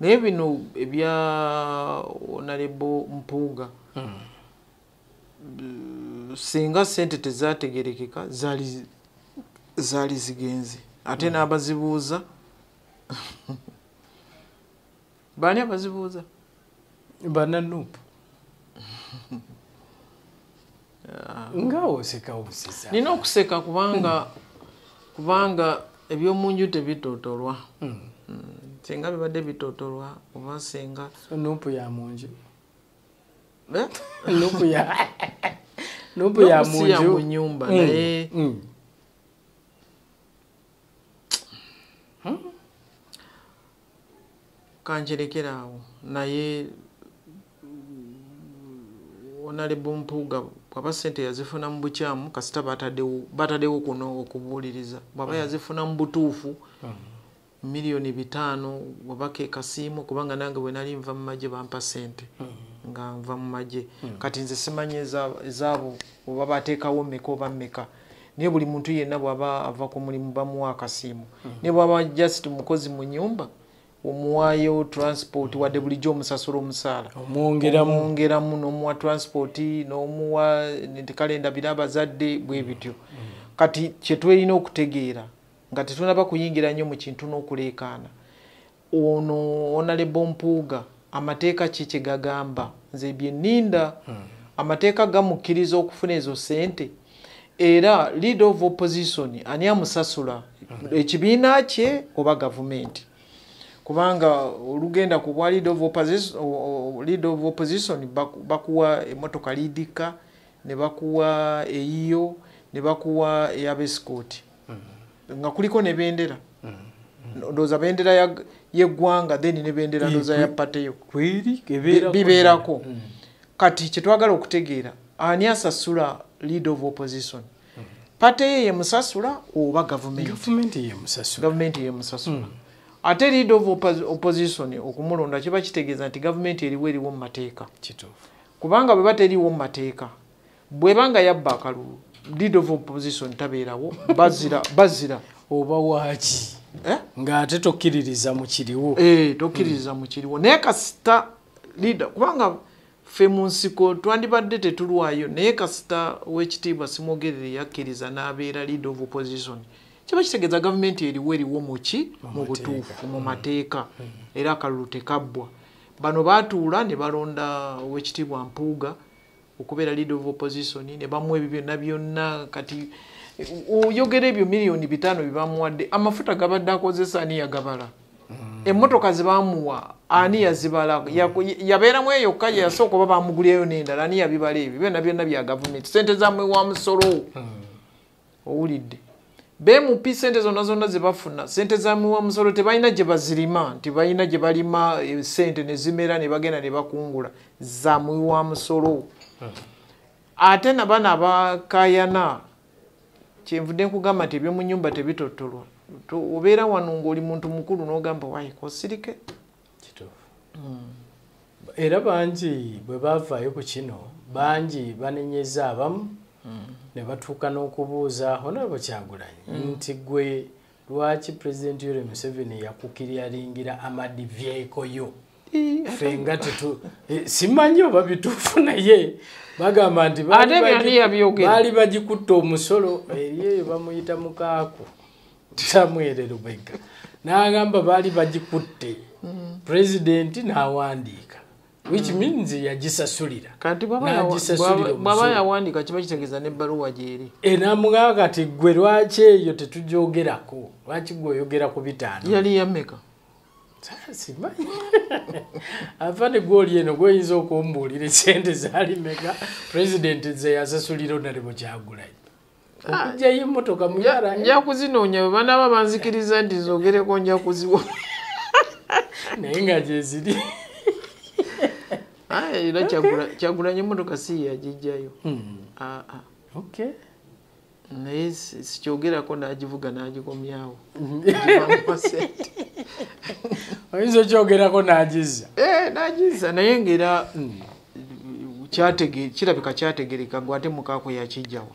naye bino ebya onalebo mpuuga singa sente tezategerekeka zaali zigenze. Ate n'abazibuuza? Baani abazibuuza? Bananupu nga oseka obusisa. Nina okuseka kubanga kubanga ebyomunju tebitootolwa. Mm. Mm, singa bibadde bitootolwa oba singa nupu ya munju. Nupu ya nupu ya munju. mu nyumba Mm. naye Mm. kankirekera awo. Naye onalebo mpuuga bwaba sente yazifuna mu bukyamu kasita bataddewo kuno okubuuliriza. Bwaba yazifuna mu butuufu miliyoni bitaano wabaka ekasiimu kubanga nange bwe nali nva mu magye bampa sente nga nva mu magye. Kati nze simanyi eza- ezaabo oba bateekawo mmeka oba mmeka. Naye buli muntu yenna bwaba ava ku mulimu bamuwa akasiimu. Naye bwaba just mukozi mu nyumba omuwaayo transport wadde bulijjo omusasula omusaala. Omwongeramu. N'omuwa transport n'omuwa kale ndabira abazadde bwe bityo. Kati kyetulina okutegeera nga tetunaba kuyingira nnyo mu kintu n'okuleekaana. Ono onalebo mpuuga amateeka ki kye gagamba? Nze byenninda amateeka gamukkiriza okufuna ezo sente era lead of opposition ani amusasula? Ekibiina kye oba gavumenti kubanga olugenda ku bwa lead of opposition, bakuwa emotoka lidika ne bakuwa eyiyo ne bakuwa eyabesikooti nga kuliko ne bendera. Ndowooza bendera yeggwanga then ne bendera ndowooza ya pateyo. bibeerako. Kati kyetwagala okutegeera ani asasula lead of opposition? Pate ye yemusasula oba gavumenti yemusasula yemusasula ate lead of oppo- opposition okumulonda kiba kitegeeza nti gavumenti eriwo eriwo mu mateeka. Kubanga bweba teriwo mu mateeka bwebanga yabba akalulu lead of opposition tabeerawo? Bazira bazira. Oba waaki? Eh? ng'ate tokkiririza mu kiriwo. Eh, tokkiririza mu kiriwo. Naye kasita leader kubanga ffe mu nsiko twandibadde tetulwayo naye kasita w'ekitiibwa simwogerere yakkiriza n'abeera leader of opposition. Kiba kitegeeza gavumenti eriwo eriwo muki mu butuufu mu mateeka. Era akalulu tekabbwa bano baatuula ne balonda owekitiibwa mpuuga okubeera leader of opposition ne bamuwa ebyo byonna byonna kati oyogera ebyo miliyoni bitaano byebamuwadde amafuta gabadde akozesa ani yagabala? Emmotoka zebamuwa ani yazibala? Yaku- yabeeramu eyo yokka yasooka oba bamugulyayo n'endala ani yabibala ebyo? Byonna byonna bya gavumenti sente zamwe wa musolo. Owulidde. Bemupi sente zonna zonna zebafuna sente zamwe wa musolo tebalina gye bazirima nti balina gye balima eh, sente ne zimera ne bagenda ne bakungula. Zamwe wa musolo ate nabano abakayana kyenvudde nkugamba nti ebyomu nyumba tebitotolwa. To- obeera wano ngaoli muntu mukulu n'ogamba waikosirike kituufu. Era bangi bwe bavaayo ku kino bangi banenyeza abamu ne batuuka n'okubuuza honorable kyagulanyi? Nti gwe lwaki pulezidenti yoweri museveni yakukiryalingira amadivyeko yo ffe nga tetu eh, simanyi oba bituufu naye? Bagamba nti baali Ate bagi- byali yabyogera. baali bagikutta omusolo eri eyo bamuyita mukaaku samwere lubega. N'agamba baali bagikutte. Pulezidenti n'awandiika. Which means yagisasulira. Bw'aba yawandiika kiba kitegeeza n'ebbaluwa gyeri enamugamba kati gwe lwaki eyo tetugyogerako lwaki gweoyogera ku bitaano? Yali yameka simanyi. Ava ne gwoli eno gweyinza okumbuulira esente zaali meka pulezidenti ze yasasulira onalebo kyagulanyi. Okugjayo emmotoka muyara nja kuzinoonya bwe banaaba banzikiriza nti zogereko nja kuziwa. Naye nga gyeziri era Kyagula- kyagulanya emmotoka si yagijjayo Ah, ah. okay naye si- sikyogerako n'agivuga n'agikomyawo oyinza okyogerako n'agizza Eh, n'agizza naye ngaera kyatege- kirabika kyategereka gwe ate mukaako yakijjawa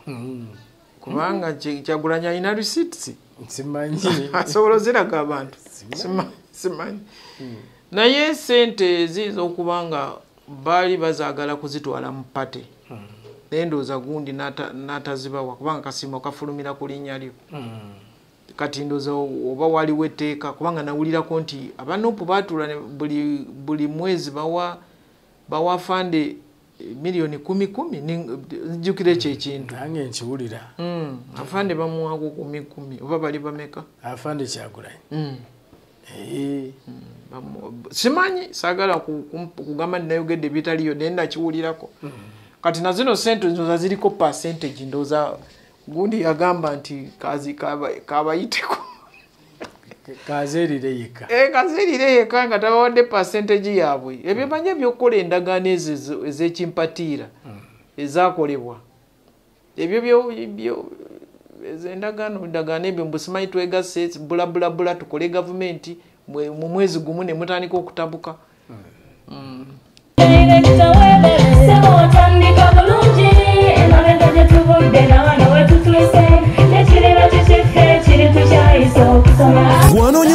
kubanga kyagulanya alina receipts simanyi. Asobola oziraga abantu Sima- simanyi. Naye sente ziyinza okuba nga baali bazaagala kuzitwala mu pate naye ndowooza gundi n'ata- n'atazibawa kubanga kasiimo kafulumira ku linnya lyo. Kati ndowooza oba waliwo etteeka kubanga nawulirako nti abanopu baatuula ne buli, buli mwezi bawa bawa fande miliyoni kumi kumi njjukira ekyo ekintu. Nange nkiwulira. Mm, afande bamuwako kumi kumi oba bali bameka? Afande kyagulanyi Mm. Eh, simanyi saagala kugamba ninayogedde bitaliyo naye nakiwulirako kati nazino sente ndoza ziriko percentage ndowooza gundi yagamba nti kazi kaba- kabayiteko. Kazeerire yekka Eh, yeka nga tabawadde percentage yaabwe. Ebyo manye ebyokukola endagaano ezo ez'ekimpatiira ezakolebwa. Ebyo byo- byo ezo endagaano endagaano ebyo mbusimanyi twegasse bulabulabula tukole gavumenti mu mwezi gumu ne mutandika okutabuka watandika bulungi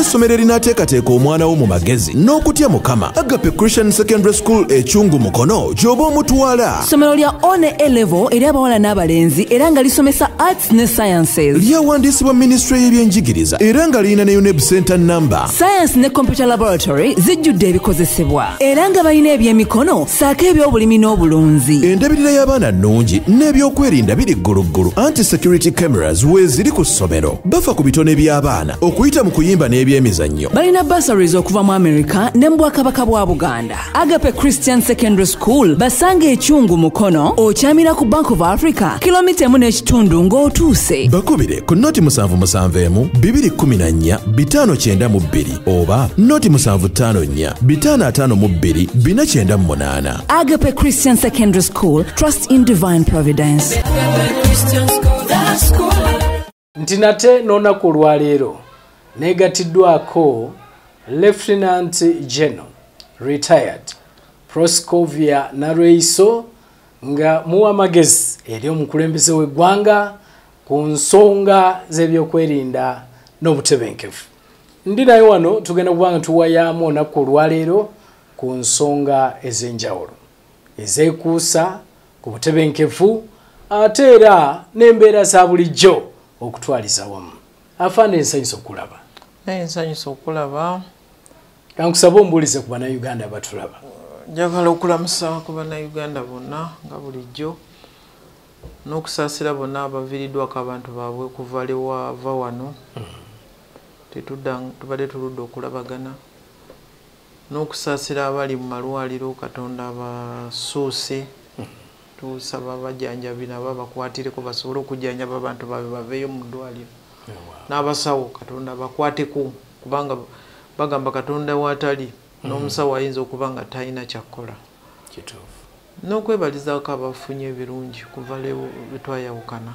essomero erinaateekateeka omwana wo mu magezi. N'okutya mukama. Agape christian secondary school ekyungu mukono. Gy'oba omutwala ssomero lya one elevo eri abawala n'abalenzi era nga lisomesa arts ne sciences. Lyawandiisibwa minisitule y'ebyenjigiriza. Era nga lirina ne uneb center number science ne computer laboratory zijjudde ebikozesebwa. Era nga balina ebyemikono saako ebyobulimi n'obulunzi. Endabirira y'abaana nnungi n'ebyokwerinda biri gguluggulu anti security cameras weeziri ku ssomero. Bafa ku bitone by'abaana okuyita mu kuyimba n'ebyemizannyo balina basaries okuva mu america ne mu bwakabaka bwa buganda. Agape christian secondary school basanga ekyungu mukono okyamira ku bank of africa kilomita emu n'ekitundu ng'otuuse. Bakubire ku noti 771 214 592 oba noti 754 552 498 agape christian secondary school trust in divine providence. Nti nate n'olunaku olwaleero negatiddwako lieutenant general retired. Proscovia narweiso nga muwa amagezi eri omukulembeze w'eggwanga ku nsonga z'ebyokwerinda n'obutebenkevu. Ndi naye wano tugenda kuba nga tuwayamu olunaku olwaleero ku nsonga ez'enjawulo. Ezeekuusa ku butebenkevu ate era n'embeera za bulijjo okutwaliza wamu afaana ensanyusa okulaba naye nsanyusa okulaba. Kankusaba ombuulize ku bannayuganda abatulaba. Njagala okulamusa ku bannayuganda bonna nga bulijjo n'okusaasira bonna abaviiriddwako abantu baabwe kuva lewava wano. Tetudda- tubadde tuludde okulabagana. N'okusaasira abali mu malwaliro katonda abasuuse. Tusaba abajjanjabi nabo abakwatireko basobole okujjanjaba abantu baabwe baveeyo mu ddwaliro n'abasawo katonda bakwateko kubanga bagamba katonda waatali n'omusawo ayinza okuba nga talina kyakukola kituufu. N'okwebalizaako abafunye ebirungi kuva lwetwayawukana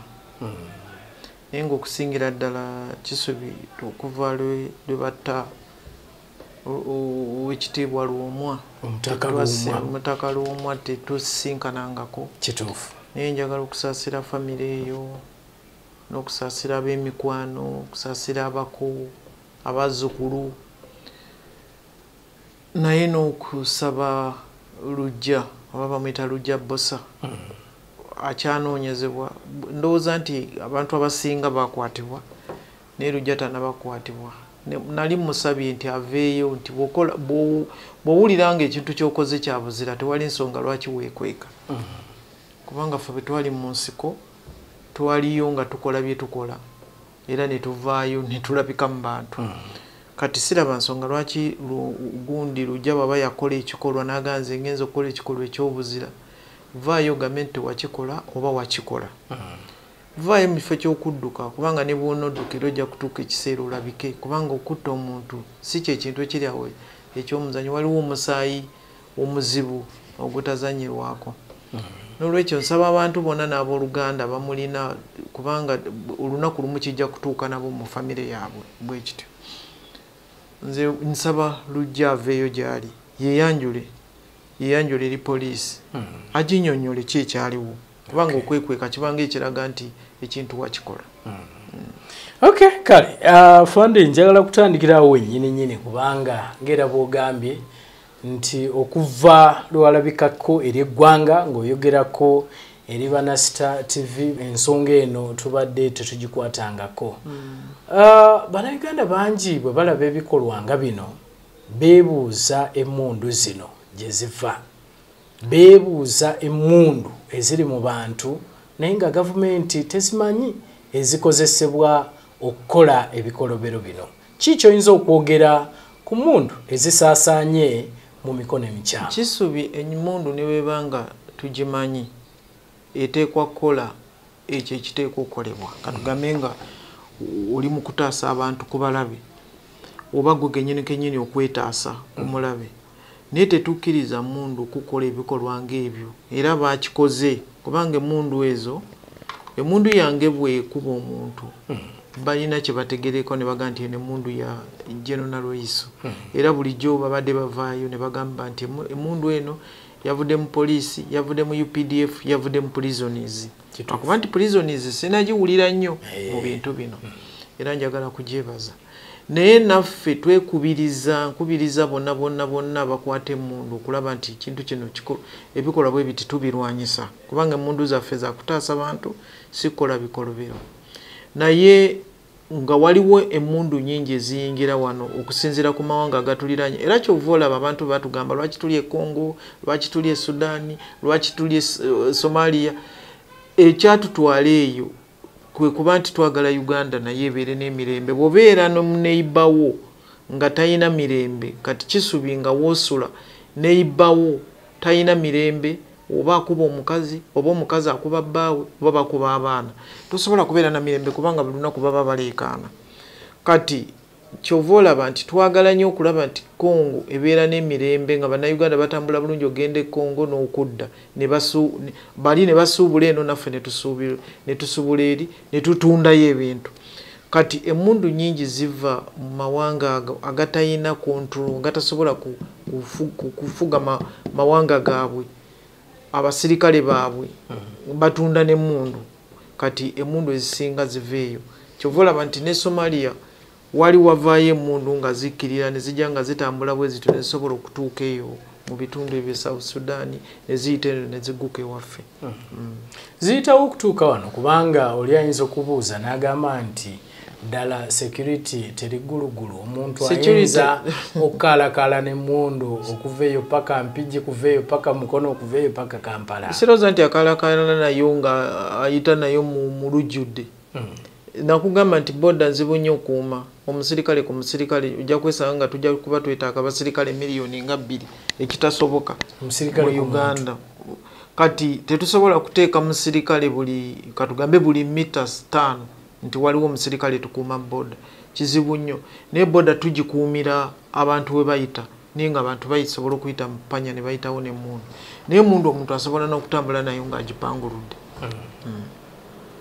naye ngaokusingira ddala kisubi okuva lwe batta owekitiibwa lwomwa Omutaka Lwomwa. tetusinkanangako. Naye njagala okusaasira famire eyo n'okusaasira ab'emikwano okusaasira abako abazzukulu naye n'okusaba lujja oba bamwita lujja bosa akyanoonyezebwa. Ndowooza nti abantu abasinga bakwatibwa naye lujja tanabakwatibwa. Nali musabye nti aveeyo nti bw'owulira nga ekintu kyokoze kya buzira tewali nsonga lwaki weekweka. Kubanga ffe bwe twali mu nsiko twaliyo nga tukola bye tukola era ne tuvaayo ne tulabika mu bantu. Kati siraba nsonga lwaki gundi lujja baba yakola ekikolwa n'agaa nze ngenza okukola ekikolwa ekyobuzira vaayo ogambe nti wakikola oba wakikola. Vaayo mu kifo ky'okudduka kubanga ne bwonoddukira ojja kutuuka ekiseera olabike kubanga okutta omuntu si kyekintu ekiri awo ekyomuzanyo waliwo omusaayi omuzibu ogutazanyirwako nolwekyo nsaba abantu bonna n'abooluganda bamulina kubanga olunaku lumu kijja kutuuka nabo mu famire yaabwe bwe kityo. Nze nsaba lujja aveeyo gyali yeyanjule yeyanjule eri poliisi aginyonyole ki ekyaliwo? Kubanga okwekweka kibanga ekiraga nti ekintu wakikola. Okay kale uh, fande njagala kutandikirawo wennyini nyini kubanga ngaera bwogambye nti okuva lwalabikako eri eggwanga ng'oyogerako eri banasita tv ensonga eno tubadde tetugikwatangako. Uh, bannayuganda bangi bwe balaba ebikolwa nga bino beebuuza emmundu zino gye ziva. Beebuuza emmundu eziri mu bantu naye nga gavumenti tezimanyi ezikozesebwa okukola ebikolobero bino. Ki kyoyinza okwogera ku mmundu ezisaasaanye mu mikono emikyamu kisubi emundu ne bwebanga tugimanyi eteekwa kukola ekyo ekiteekwa okukolebwa. Katugambe nga oli mu kutaasa abantu ku balabe oba gwe genyini kenyini okwetaasa ku mulabe. Naye tetukkiriza mundu okukola ebikolwa ngaebyo era bakikoze kubanga emundu ezo emundu yange bwekuba omuntu balina kyebategereko ne bagamba nti eno emundu ya general loiso era bulijjo babadde bavaayo ne bagamba nti emu- emundu eno yavudde mu poliisi yavudde mu updf yavudde mu prisons akuba nti prisons sinagiwulira nnyo mu bintu bino. Era njagala kugyebaza. Naye naffe twekubiriza nkubiriza bonna bonna bonna bakwata emundu okulaba nti ekintu kino ebikolwa bwe biti tubirwanyisa. Kubanga emundu zaffe zakutaasa bantu sikukola bikolobero naye nga waliwo emundu nyingi eziyingira wano okusinziira ku mawanga agatuliranye. Era kyova olaba abantu batugamba lwaki tuli e congo? Lwaki tuli e sudaani lwaki tuli e eh, somalia? Ekyatutwala eyo kwe kuba nti twagala uganda naye ebeere n'emirembe bwobeera neibawo nga talina mirembe kati kisubi nga woosula neibawo talina mirembe oba akuba omukazi oba omukazi akuba bbaawe oba bakuba abaana. Tosobola kubeera na mirembe kubanga buli lunaku baba baleekaana. Kati kyova olaba nti twagala nnyo okulaba nti kongo ebeera n'emirembe nga bannayuganda batambula bulungi ogenda e kongo n'okudda. Bali ne basuubula eno naffe ne tusubula eri ne tutundayo ebintu. Kati emundu nyingi ziva mu mawanga ago agatalina kontrol kufu- ku- kufuga ma- mawanga gaabwe abasirikale baabwe batunda n'emundu kati emundu ezisinga ziva eyo kyova olaba nti ne somalia wali wavaayo emundu nga zikkirira ne zijja nga zitambula bwe zityo ne zisobola okutuuka eyo mu bitundu ebyo south sudaani ne ziyita eno ne zigguka ewaffe. Ziyitawo okutuuka wano kubanga oli ayinza okubuuza n'agamba nti ddala security teri ggulugulu omuntu ayinza okukaalakaala n'emmundu okuva eyo paka mpigi kuva eyo paka mukono okuva eyo paka kampala. Sirowooza nti akalakana nayo nga ayita nayo mu lujjudde nakugamba nti boda nzibu nnyo okuuma. Omusirikale ku musirikale ojja kwesanga nga tujja kuba twetaaga abasirikale miliyoni nga bbiri ekitasoboka mu uganda. Kati tetusobola kuteeka musirikale buli katugambe buli mita ttaano nti waliwo omusirikale tukuuma boda kizibu nnyo. Naye boda tugikuumira abantu we bayita naye nga abantu bayisobola okuyita mu panya ne bayitawo nemundu naye emundu omuntu asobola n'okutambula nayo ng'agipanguludde.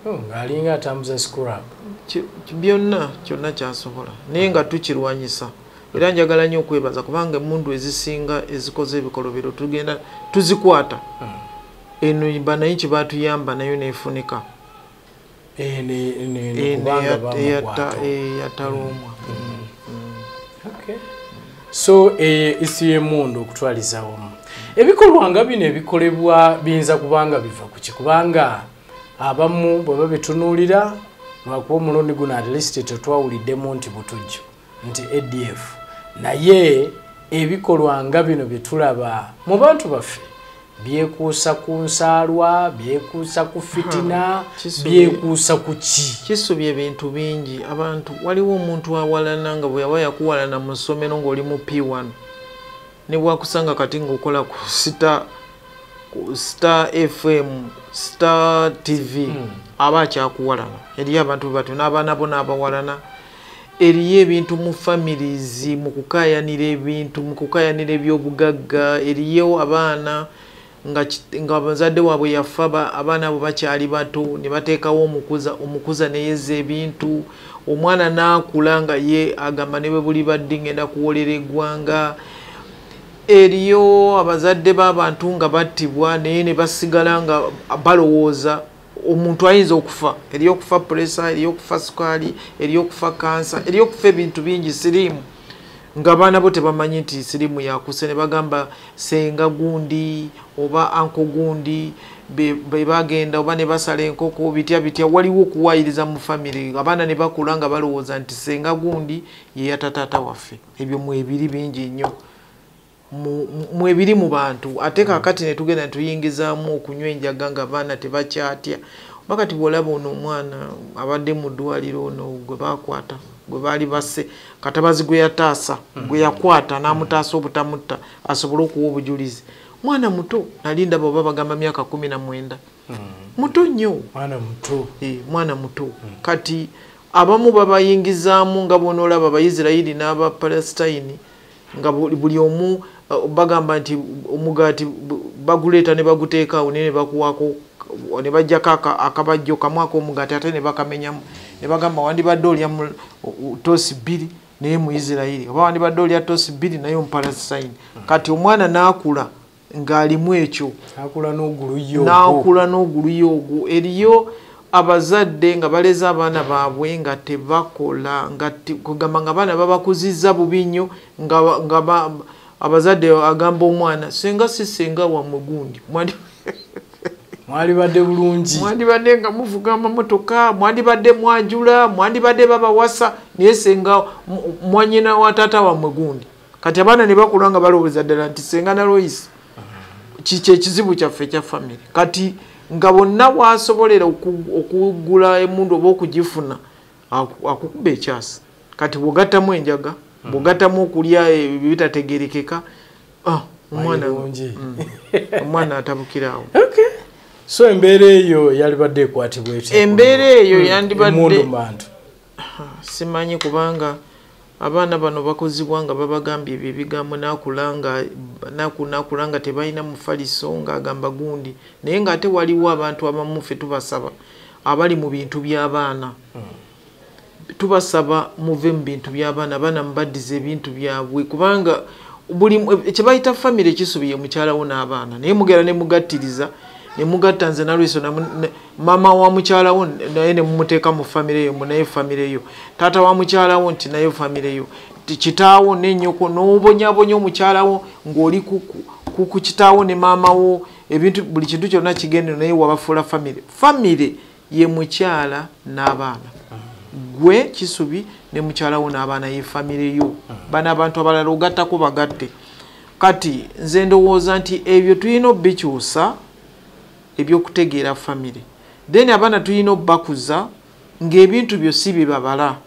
Oh, ng'alinga atambuza scrap ki- byonna kyonna kyasobola. Naye nga tukirwanyisa. Era njagala nnyo okwebaza kubanga emundu ezisinga ezikoze ebikolobero tugenda tuzikwata. Eno banaye kyebatuyamba nayo nefunika kubanga eyatta bamugwato eyataloomwa Okay. so eh, isi y'emundu okutwaliza wamu. Ebikolwa nga bino ebikolebwa biyinza kubanga biva ku kikubanga abamu bwe babitunuulira lwakuba omulundi guno at least tetwawuliddemu nti butujju nti adf naye ebikolwa nga bino bye tulaba mu bantu baffe byekuusa ku nsaalwa byekuusa ku fitina byekuusa ku ki? Kisubya ebintu bingi. Abantu waliwo omuntu awalana nga bwe yaba yakuwalana mu ssomero ng'oli mu p1 ne bwakusanga kati ng'okola ku star ku star fm star tv aba akyakuwalana. Eriyo abantu batyo n'abaana bo n'abawalana. Eriyo ebintu mu families mu kukayanira ebintu mu kukayanira ebyobugagga. Eriyo abaana nga bazadde waabwe yafa ba- abaana abo bakyali bato ne bateekawo omukuza omukuza neyeza ebintu. Omwana n'akula nga ye agamba ne bwe buli badde ngenda kuwolera eggwanga. Eriyo abazadde b'abantu nga battibwa naye ne basigala nga balowooza. Omuntu ayinza okufa eri okufa puresa eri okufa sukaali eri okufa kansa eri okufa ebintu bingi siriimu nga abaana bo tebamanyi nti siriimu yakuse ne bagamba senga gundi oba anko gundi be bagenda oba ne basala enkoko bitya bitya. Waliwo okuwayiriza mu famire abaana ne bakula nga balowooza nti senga gundi yeyatataata waffe. Ebyo mwebiri bingi nnyo. Mwebiri mu bantu. Ate kakati ne tugenda tuyingizaamu okunywa enjaga nga abaana tebakyatya. Oba kati bwolaba ono omwana abadde mu ddwaliro ono gwe bakwata gwe baali basse. Katabazi gwe yataasa gwe yakwata n'amutaasa obutamutta asobole okuwa obujulizi. Mwana muto nali ndaba oba bagamba myaka kumi na mwenda. Muto nnyo. Mwana muto. Eh, mwana muto. Kati abamu babayingizaamu nga bonaolaba abaisirairi n'abapalestine nga buli omu uh, bagamba nti omugaati baguleeta ne baguteekaawo naye ne bakuwaako ne bajjako aka- akabajjo kamu ak'omugaati ate ne bakamenyamu ne bagamba wandibadde olya mu- toosi bbiri naye muisirairi oba wandibadde olya toosi bbiri naye omupalestine kati omwana n'akula ng'alimu ekyo. N'akula n'oguluyo ogwo. Eriyo abazadde nga baleze abaana baabwe nga tebakola nga kugamba nga abaana babakuzizza bubi nnyo nga ba- nga ba- abazadde agamba omwana senga si senga wammwe gundi Mwalibadde bulungi. Mwandibadde nga muvuga amamotoka mwandibadde mwanjula mwandibadde babawasa naye senga mwanyina wa taata wammwe gundi. Kati abaana ne bakula nga balowooza ddala nti senga na loisi kiki ekizibu kyaffe ekya famire kati nga bonna wasobolera oku- okugula emundu oba okugifuna aku- akukuba ekyasi kati bwogattamu enjaga bwogattamu okulya ebyo bitategerekeka ah, omwana. Mm. so embeera eyo yalibadde ekwatibwa etya? Embeera eyo Emundu yandibadde bantu simanyi kubanga abaana bano bakuzibwa nga babagambye ebyo ebigambo nakula nga tebalina mufaliso ng'agamba gundi. Naye ng'ate waliwo abantu abamu ffe tubasaba abali mu bintu by'abaana. Tubasaba muve mu bintu by'abaana abaana mubaddiza ebintu byabwe kubanga buli kyebayita famire ekisubi ye mukyalawo n'abaana. Naye mugera ne mugattiriza ne mugatta nze nalwiso maama wa mukyalawo naye ne mumuteeka mu famire yo naye famire yo taata wa mukyalawo nti naye famire yo kitaawo nenyoko n'obonyabonya omukyalawo ng'oli ku- kitaawo ne maamawo ebintu buli kintu kyonna kigende naye wabafuula famire famire ye mukyala n'abaana. Gwe kisubi ne mukyalawo n'abaana ye famire yo. Bano abantu abalala ogattako bagatte. Kati nze ndowooza nti ebyo tulina obikyusa ebyokutegeera famire then abaana tulina obbakuza ng'ebintu byo si bibabala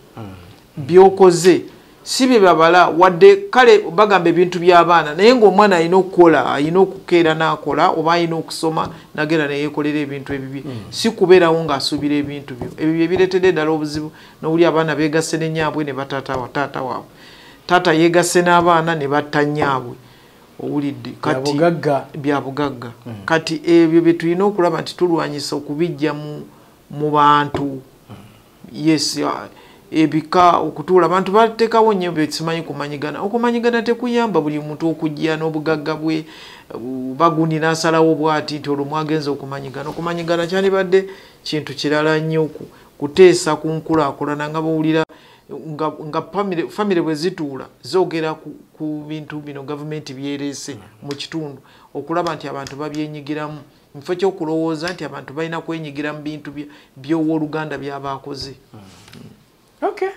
byokoze. Si bibabala wadde kale bagamba ebintu by'abaana naye ng'omwana alina okukola alina okukeera n'akola oba alina okusoma nagenda neyeekolera ebintu ebibi. Si kubeerawo ng'asuubira ebintu byo. Ebyo bye bireetedde ddala obuzibu nowuli abaana beegasse ne nyaabwe ne bataata wa taata waabwe. Taata yeegasse n'abaana ne batta nyaabwe owulidde kati abugagga bya bugagga. Kati ebyo bye tulina okulaba nti tulwanyisa okubijja mu, bantu. Yes ah, ebika okutuula. Abantu bateekawo nnyo besimanyi kumanyigana. Okumanyigana tekuyamba buli muntu okujja n'obugagga bwe uh, bagundi n'asalawo bwati nti olwo mwagenza okumanyigana. Okumanyigana kyandibadde kintu kirala nnyo ku- kuteesa ku nkulaakulana nga bawulira nga, nga famire, famire bwe zituula zoogera ku, ku bintu bino gavumenti byereese mu kitundu okulaba nti abantu babyenyigiramu mufo kyokulowooza nti abantu balina kwenyigira mu bintu by'owooluganda byabaakoze. Okay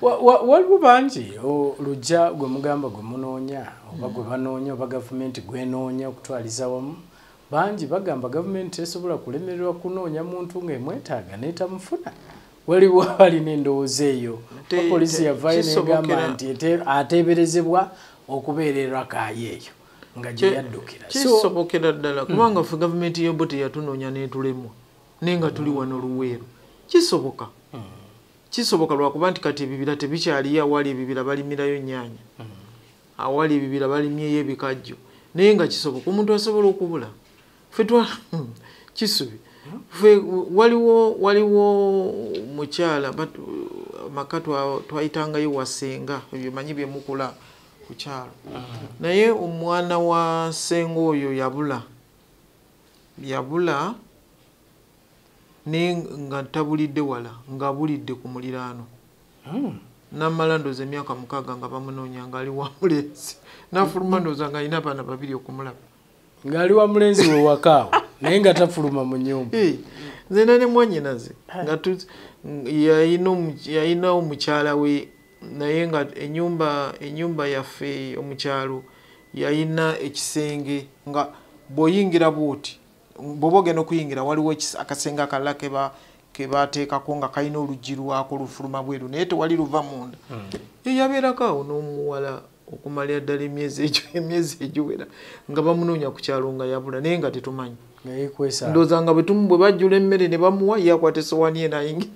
Wa- wa- waliwo bangi olujja gwe mugamba gwe munoonya oba gwe banoonya oba gavumenti gwenoonya okutwaliza wamu. Bangi bagamba gavumenti tesobola kulemererwa kunoonya muntu ng'emwetaaga netamufuna waliwo abalina endowooza eyo. Te- yavaayo negamba nti ateeberezebwa okubeera erakaayo eyo nga gye yaddukira. So kisobokera ddala kubanga ffe gavumenti yobo teyatunoonya netulemwa naye nga tuli wano luweero. Kisoboka. Kisoboka lwakuba nti kati ebibira tebikyaliyo awali ebibira balimirayo nyaanya awali ebibira balimyeyo ebikajjo naye nga kisoboka. Omuntu asobola okubula ffe twa kisubi ffe waliwo waliwo mukyala but, maka twa- twayitangayo wasenga ebyo manyi byemukula ku kyalo. Naye omwana wa senga oyo yabula yabula naye nga tabulidde wala ng'abulidde ku muliraano. Hmm. namala ndooza emyaka mukaaga nga bamunoonya ngaali wa mulenzi. Nafuluma ndooza nga alina abaana babiri okumulaba. Ng'ali wa mulenzi we wakaawo naye nga tafuluma mu nyumba Eh, nze nane mwanyinaze nga yalina omu- yalina omukyala we naye nga enyumba enyumba yaffe omukyalo yalina ekisenge nga bw'oyingira bwoti bw'oba ogenda okuyingira waliwo akasenge akalala keba kebateekako nga kalina oluggi lwako lufuluma bweru naye tewali luva munda. Ye yabeerako awo n'omuwala okumala ddala emyezi egyo emyezi egiwera nga bamunoonya ku kyalo nga yabula naye nga tetumanyi ndowooza nga bwe bajjula emmere ne bamuwa ye akwata essowaani ye nayingira.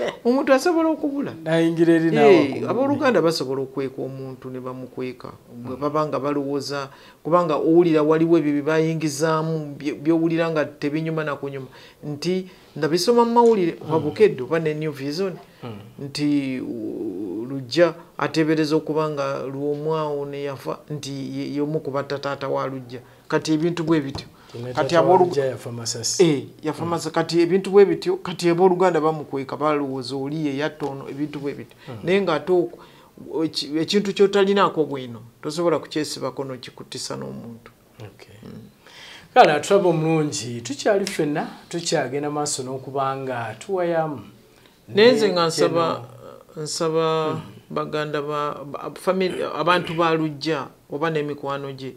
Omuntu asobola okubula. Eh, abooluganda basobola okweka omuntu ne bamukweka. Bwe baba nga balowooza kubanga owulira waliwo ebyo bye bayingizaamu byowulira nga tebinyuma nakunyuma nti nabisoma mu mawulire oba bukedde oba ne new vision. Nti uh, lujja ateebereza okuba nga lwomwawo neyafa nti y'omu ku batataata wa lujja kati ebintu bwe bityo. Kati abooluga ja yafa masasi Eh, kati ebintu bwe bityo kati abooluganda bamukweka balowooza oli ye yatta ono ebintu bwe bityo. Naye ng'ate oku- eki- ekintu kyotalinaako bwino tosobola kukyesibako nokikutisa n'omuntu. Kale atulaba omulungi tukyali ffenna tukyagenda maaso n'okuba nga tuwayamu. Naye nze nga nsaba nsaba baganda ba ba- family abantu ba lujja oba n'emikwano gye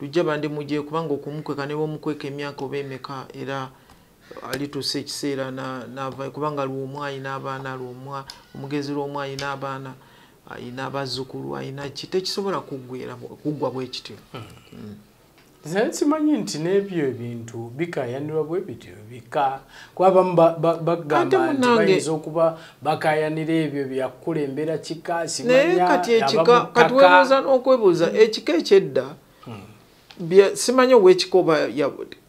lujja bandimugye kubanga okumukweka ne bamukweka emyaka oba emeka era alituusa ekiseera nava kubanga lwomu ayina abaana lwomu omugezi lwomu ayina abaana ayina abazzukulu ayina ki tekisobola kuggwa bwe kityo. Nze simanyi nti n'ebyo ebintu bikayanirwa bwe bityo bika. Kwabamu ba- ba- bagamba nti bayinza okuba bakayanira ebyo byakukulembera kika naye simanya kati ekika kati kkaka. webuuza n'okwebuuza ekika ekyedda simanyi owekika oba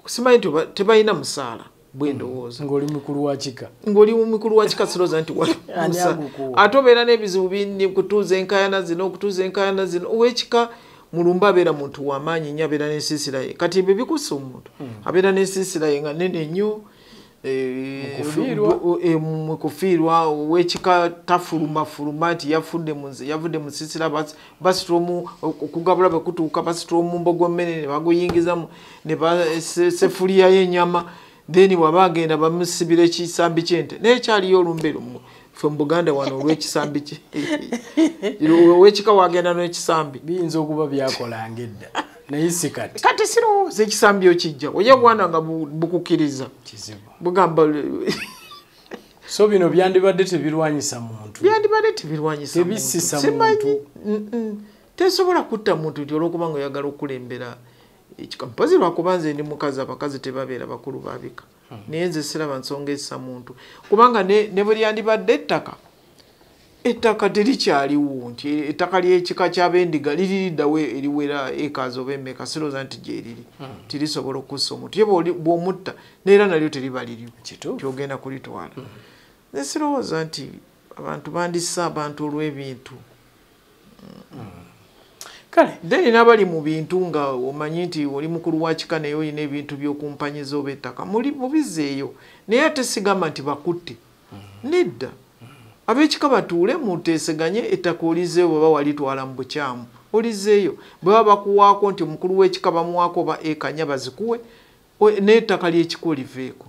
simanyi tebalina musaala bwendowooza ng'oli mukulu wa kika. Ng'oli mumikulu wa kika sirooza nti ate obeera n'ebizibu bingi kutuuza enkayana zino okutuuza enkayana zino. Owekika mulumba abeera muntu wamaanyi nnyo abeera n'ensiisira ye. Kati ebyo bikussa omuntu. Abeera n'ensiisira ye nga nene nnyo Mukufiirwa. eh, mukufiirwa owekika tafulumafuluma nti yafudde mu nsi- yavudde mu siisira bas- basitula omu okugabula bwe kutuuka basitula omumbogo mmere ne baguyingizamu ne basefuliya y'ennyama then bwaba agenda bamusibira ekisambi kyente. Naye kyaliyo olumbe lumu. Fe mu buganda wano olw'ekisambi kye owekika wagenda n'ekisambi biyinza okuba byakolanga edda naye si kati. Kati sirowooza ekisambi okijja oja bwana nga bu- bukukkiriza. Bugamba so bino byandibadde tebirwanyisa muntu. byandibadde tebirwanyisa Tebissisa muntu. Tesobola kutta muntu nti olwokuba nga oyagala okulembera mpozi lwakuba nze ndi mukazi abakazi tebabeera bakulu babika. Naye nze siraba nsonga essa muntu. Kubanga ne ne bwe lyandibadde ettaka ettaka terikyaliwo nti ettaka lyekika kyabendiga liri liddawo eriwera ekaazi oba emmeka sirooza nti gyeriri tirisobola okussa omuntu ye bw'omutta neera nalyo teriba liriwo Kituufu. kyogenda kulitwala. Nze sirowooza nti abantu bandisse abantu olw'ebintu. Kale then n'abali mu bintu nga omanyi nti oli mukulu wa kika naye olina ebintu by'okumpanyiza oba ettaka. Muli mubizeeyo. Naye ate sigamba nti bakutte. Nedda ab'ekika batuule muteeseganye ettaka olizeeyo bweba walitwala mu bukyamu. Olizeeyo. Bwe baba bakuwaako nti omukulu w'ekika bamuwaako oba ekanya bazikuwe n'ettaka ly'ekika oliveeko.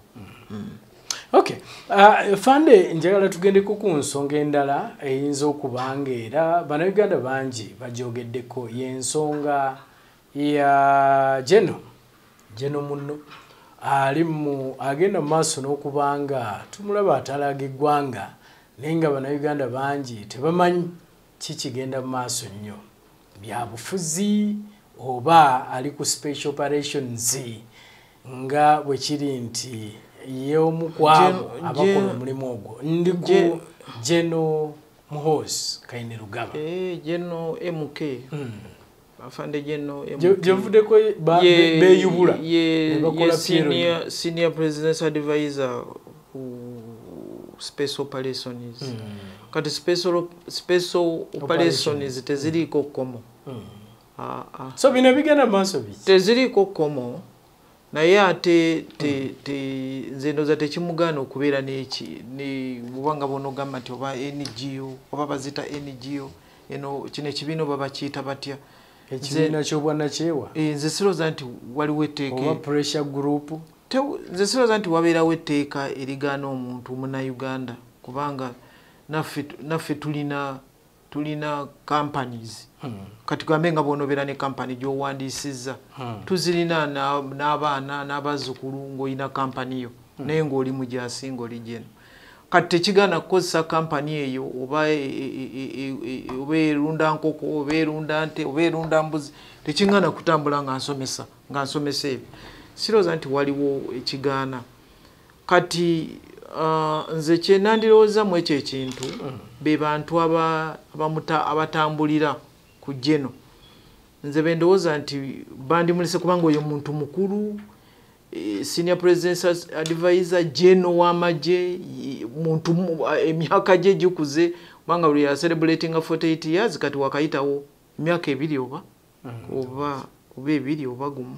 Okay uh, fande njagala tugendeko ku nsonga endala eyinza okuba nga era bannayuganda bangi bajogeddeko y'ensonga ya geno geno muno ali mu agenda mu maaso n'okuba nga tumulaba atalaga eggwanga naye nga bannayuganda bangi tebamanyi kikigenda mu maaso nnyo. Byabufuzi oba ali ku special operations nga bwe kiri nti yeomu kwabo abakola omulimu ogwo. Ndi ku gen- geno muhosi kaine rugaba Eh, geno mk afande geno Gye- gyevuddeko beeyubula. senior, president's advisor special operations kati special, special operations teziriiko kkomo Ah, ah. so bino bigenda mu maaso biki? Teziriiko kkomo naye ate te- te- nze ndoza tekimugaana okubeera neki ne- bubanga bonogamba nti oba ngo oba bazita ngo eno kino ekibiina oba bakiyita batya? Ekibiina kyobwanakyewa Eh, nze sirooza nti waliwo etteeka oba pressure group nze sirooza nti wabeerawo etteeka erigaana omuntu munauganda kubanga naffe tulina tulina companies. Kati gambe nga bwonobeera ne kampani gyowandiisizza tuzirina na- n'abaana n'abazzukulu ng'olina kampani yo naye ng'oli mu gyasinga oli gyeno kati tekigaana kukozesa kampani eyo oba e- e- e- oba erunda nkoko oba erunda nte oba erunda mbuzi tekigaana kutambula nga nsomesa nga nsomesa ebyo sirooza nti waliwo ekigaana. Kati uh, nze kyenandirowooza mu ekyo ekintu be bantu aba- abamuta- abatambulira ku jeno. Nze bendowooza nti bandimulise kubanga oyo muntu mukulu eh, senior president advisor jeno w'amagye i- muntu emyaka gye gikuze kubanga buli yacelebratinga 48 years kati wakayitawo emyaka ebiri oba oba oba ebiri oba gumu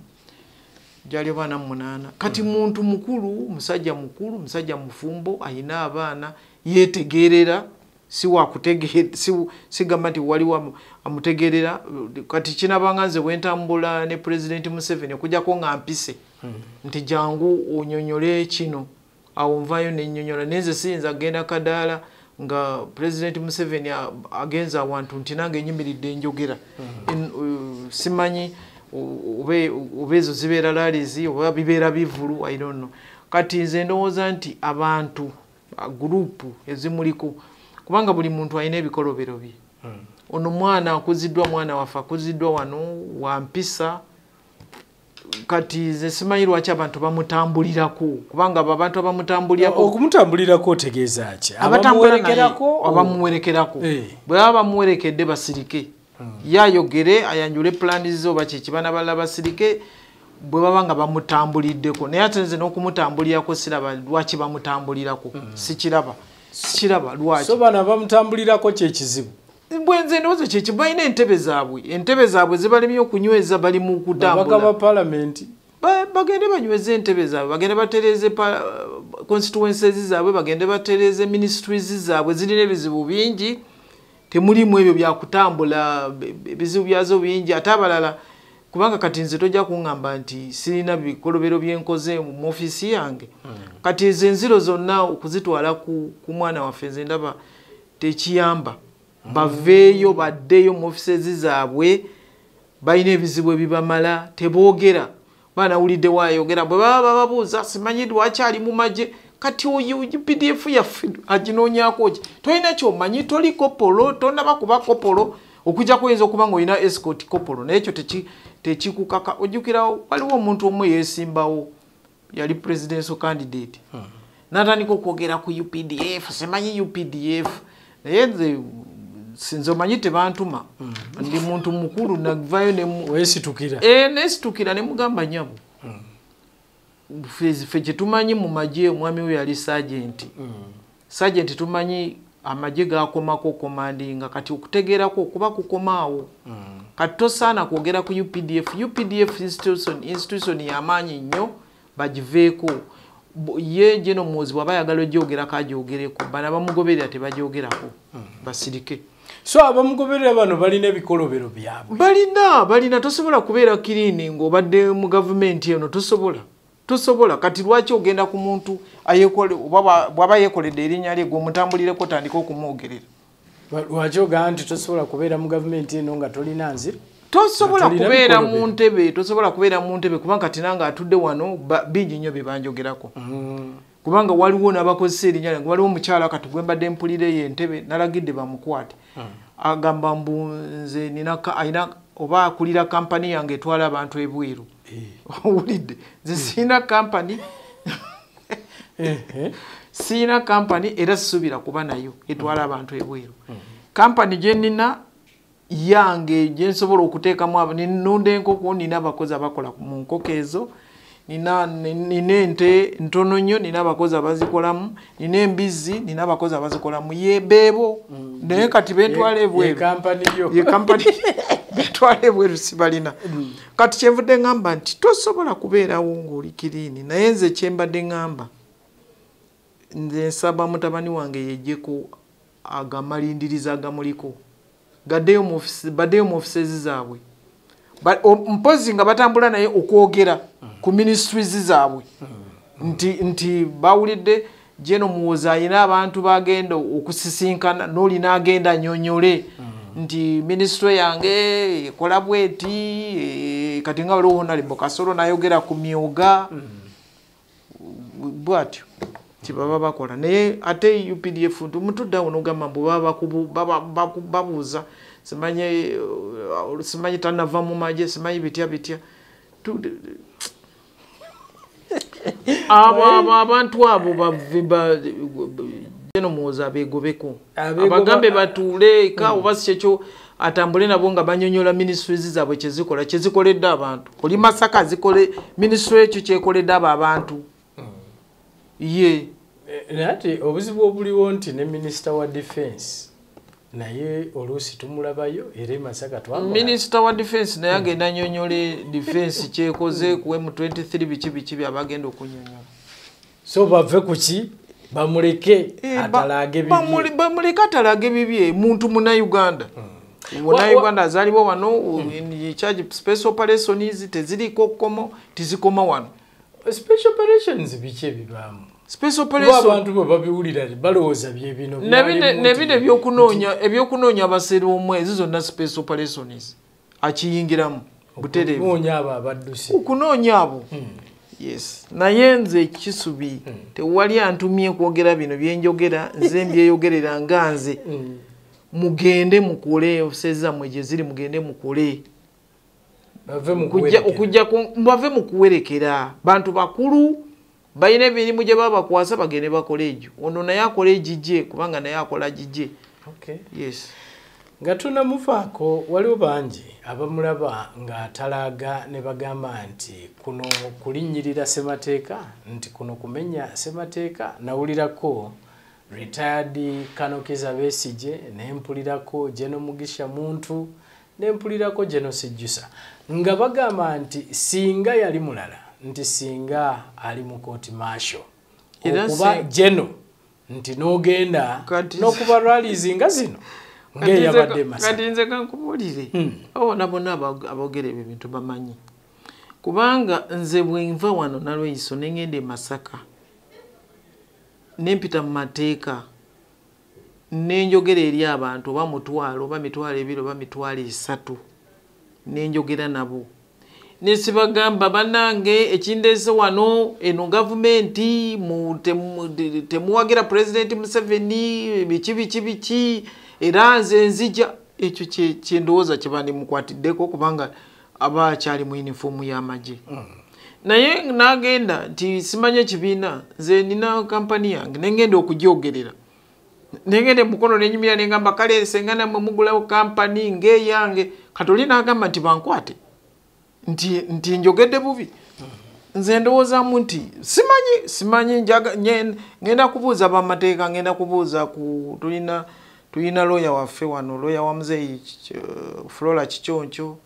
gyali abaana munaana. Kati muntu mukulu musajja mukulu musajja mufumbo ayina abaana yetegerera siwakutegera sigamba nti waliwo amu- amutegerera. Kati kinabanga nze bwentambula ne president museveni okujjako nga mpise nti jangu onyonyole kino awo nvayo nenyonyola naye nze siyinza kgenda kadaala nga president museveni a- agenze awantu nti nange nyimiridde njogera. En- uh, simanyi o- obe- oba ezo zibeera lalizi oba bibeera bivulu i don't know. Kati nze ndowooza nti abantu gurupu ezimuliko kubanga buli muntu alina ebikolobero bye. Ono mwana akuziddwa mwana waffe akuziddwa wano wampisa kati nze simanyi lwaki abantu bamutambulirako kubanga abo abantu abamutambulirako okumutambulirako otegeeza ki? Abamuwerekerako. Eh. bwe baba bamuwerekedde basirike yayogere ayanjule pulaani ze oba kikibana balala basirike bwe baba nga bamutambuliddeko naye ate nze n'okumutambulirako siraba lwaki bamutambulirako? Sikiraba. Sikiraba lwaki? So bano abamutambulirako kyekizibu bwenze ndowooza kyeki balina entebe zaabwe. Entebe zaabwe zibalemye okunyweza bali mu kutambula. Palamenti Ba- bagende banyweze entebe zaabwe bagende batereeze pa- constituencies zaabwe bagende batereeze ministries zaabwe zirina ebizibu bingi temulimu ebyo byakutambula ebizibu byazo bingi ate abalala kubanga kati nze tojja kuŋŋamba nti sirina bikolobero byenkoze mu ofiisi yange. Kati ezo enziro zonna okuzitwala ku, mwana waffe nze ndaba tekiyamba. Baveeyo baddeyo mu offices zaabwe balina ebizibu ebibamala teboogera. Banawulidde waayogera bwe baba bababuuza simanyi lwaki ali mu magye kati oyo pdf yaffe aginoonyako ki? Tolina kyomanyi toli kopolo tonaba kuba kopolo okujjako oyinza okuba nga olina escort kopolo naye ekyo teki- tekikukaka. Ojjukirawo waliwo omuntu omu yeesimbawo yali presidential candidate. Natandika okwogera ku updf simanyi updf naye nze sinze omanyi tebantuma. Ndi muntu mukulu navayo nemu weesitukira. E, nesitukira nemugamba nyabo ffe kyetumanyi mu magye omwami we yali sagenti sagenti tumanyi amagye gakomako komandinga kati okutegeerako okuba kukomaawo kati tosaana kwogera ku updf updf institution, institution yamaanyi nnyo bagiveeko. Ye geno muwozi bwaba ayagala ogyogerako agyogereko. Bano abamugoberera tebagyogerako basirike. So abamugoberera bano balina ebikolobero byabwe? Balina balina. Tosobola kubeera kirini ngaobadde mu gavumenti eno tosobola tosobola kati lwaki ogenda ku muntu bw'aba yekoledde erinnya lye gweomutambulireko otandika okumwogerera lwaki ogamba nti tosobola kubeera mu gavumenti eno nga tolina nzira tosobola kubeera mu ntebe tosobola kubeera mu ntebe kubanga kati nange atudde wano bingi nnyo bye banjogerako. Kubanga waliwo n'abakozesa erinnya lyange waliwo omukyala kati gwe mbadde mpulireyo entebe nalagidde bamukwate. Agamba mbu nze nina ayina oba akulira kampani yange etwala abantu ebweru owulidde nze siina kampani. Ehe. siina kampani era sisuubira kuba nayo etwala abantu ebweru. Kampani gye nina yange gye nsobola okuteekamu ninunda enkoko nina abakozi abakola mu nkoko ezo nina ente ntono nnyo nina abakozi abazikolamu nina embizi nina abakozi abazikolamu. Ye beebo. Naye kati betwala Ye ebweru. kampani babatwala ebweru sibalina. Kati kyenvudde ŋŋamba nti tosobola kubeerawo ng'oli kiriini naye nze kyembadde ŋŋamba nze nsaba mutabani wange yejjeko agamalindiriza agamuliko. Baddeyo mu offices zaabwe. Mpozi nga batambula naye okwogera ku ministries zaabwe. Nti nti bawulidde jeno muwoza ayina abantu bagenda okusisinkana n'olina agenda anyonyole nti minisitule yange ekola bweti eh, kati nga waliwo honalebo kasolo nayogera ku myoga bwatyo tibaba bakola. Naye ate updf nti omutuddeawo nogamba mbu baba babuuza simanyi eh, simanyi tanava mu maje simanyi bitya bitya. Abo abo abantu abo bave jeno muwoza abegobeko Abegoba- abagambe batuule eka oba si kyekyo atambule nabo nga banyonyola ministries zaabwe kyezikola. Kyezikoledde abantu. Oli masaka zikole ministry ekyo kyekoledde abo abantu. Ye. Eh, naye ate obuzibu obuliwo nti ne minisita wa defense naye oluusi tumulabayo era emasaka minisita wa defense naye agenda anyonyole defense kyekoze ku m23 biki biki byabagenda okunyonyola so bave ku ki bamuleke Eh, ba- atalaage bamuli- bibye bamuleke atalage bibye muntu munauganda Wa- munauganda azaliwo wano in charge space operations teziriko kkomo tizikoma wano. Special operations biki ebibaamu? Space kuba operation abantu bwe babiwulira balowooza byebino nebino ebyokunoonya ebyokunoonya abaseera omwe ezo zonna space operations. Akiyingiramu butereevu. Noonya abo abadduse okunoonya abo yes. Naye nze kisubi tewali antumye kwogera bino byenjogera nze mbyeyogerera nga nze. Mugende mukole ofise zammwe gye ziri mugende mukole. Bave mu Okujja- kuwerekera. okujja ku- bave mu kuwerekera. Bantu bakulu balina emirimu gye baba bakwasa bagende bakole egyo. Ono naye akola egijje kubanga naye akola gijje Okay. yes nga tunamufaako waliwo bangi abamulaba ng'atalaaga ne bagamba nti kuno kulinnyirira ssemateeka? Nti kuno kumenya ssemateeka? Nawulirako retired kanokiza besigye nempulirako geno mugisha muntu nempulirako geno sijjusa nga bagamba nti singa yali mulala nti singa ali mu kooti maasho okuba geno nti n'ogenda n'okuba ralizi nga zino ng'eyabadde masa. kati nze kankubuulire abona bonna aboogera ebyo bintu bamanyi. Kubanga nze bwenva wano nalweiso nengenda e masaka nempita mu mateeka nenjogera eri abantu oba mutwalo oba mitwalo ebiri oba mitwalo esatu nenjogera nabo. Nesibagamba banange ekindeese wano eno gavumenti mu- temu- de- temuwagira pulezidenti museveni biki biki biki era nze nzija ekyo kye- kyendowooza kyebandimukwatiddeko kubanga aba akyali mu yunifoomu y'amagye naye nagenda nti simanye ekibiina nze nina kampani yange nengenda okugyogerera nengenda emukono nenyumira nengamba kale senga namwe mugulawo kampani ngaeyange kati oli nagamba nti bankwate. Nti nti njogedde bubi. Nze ndowoozamu nti simanyi simanyi ngenda kubuuza bamateeka ngenda kubuuza ku tulina tulina looya waffe wano looya wa muzeeyi Ch- flora kikyoncho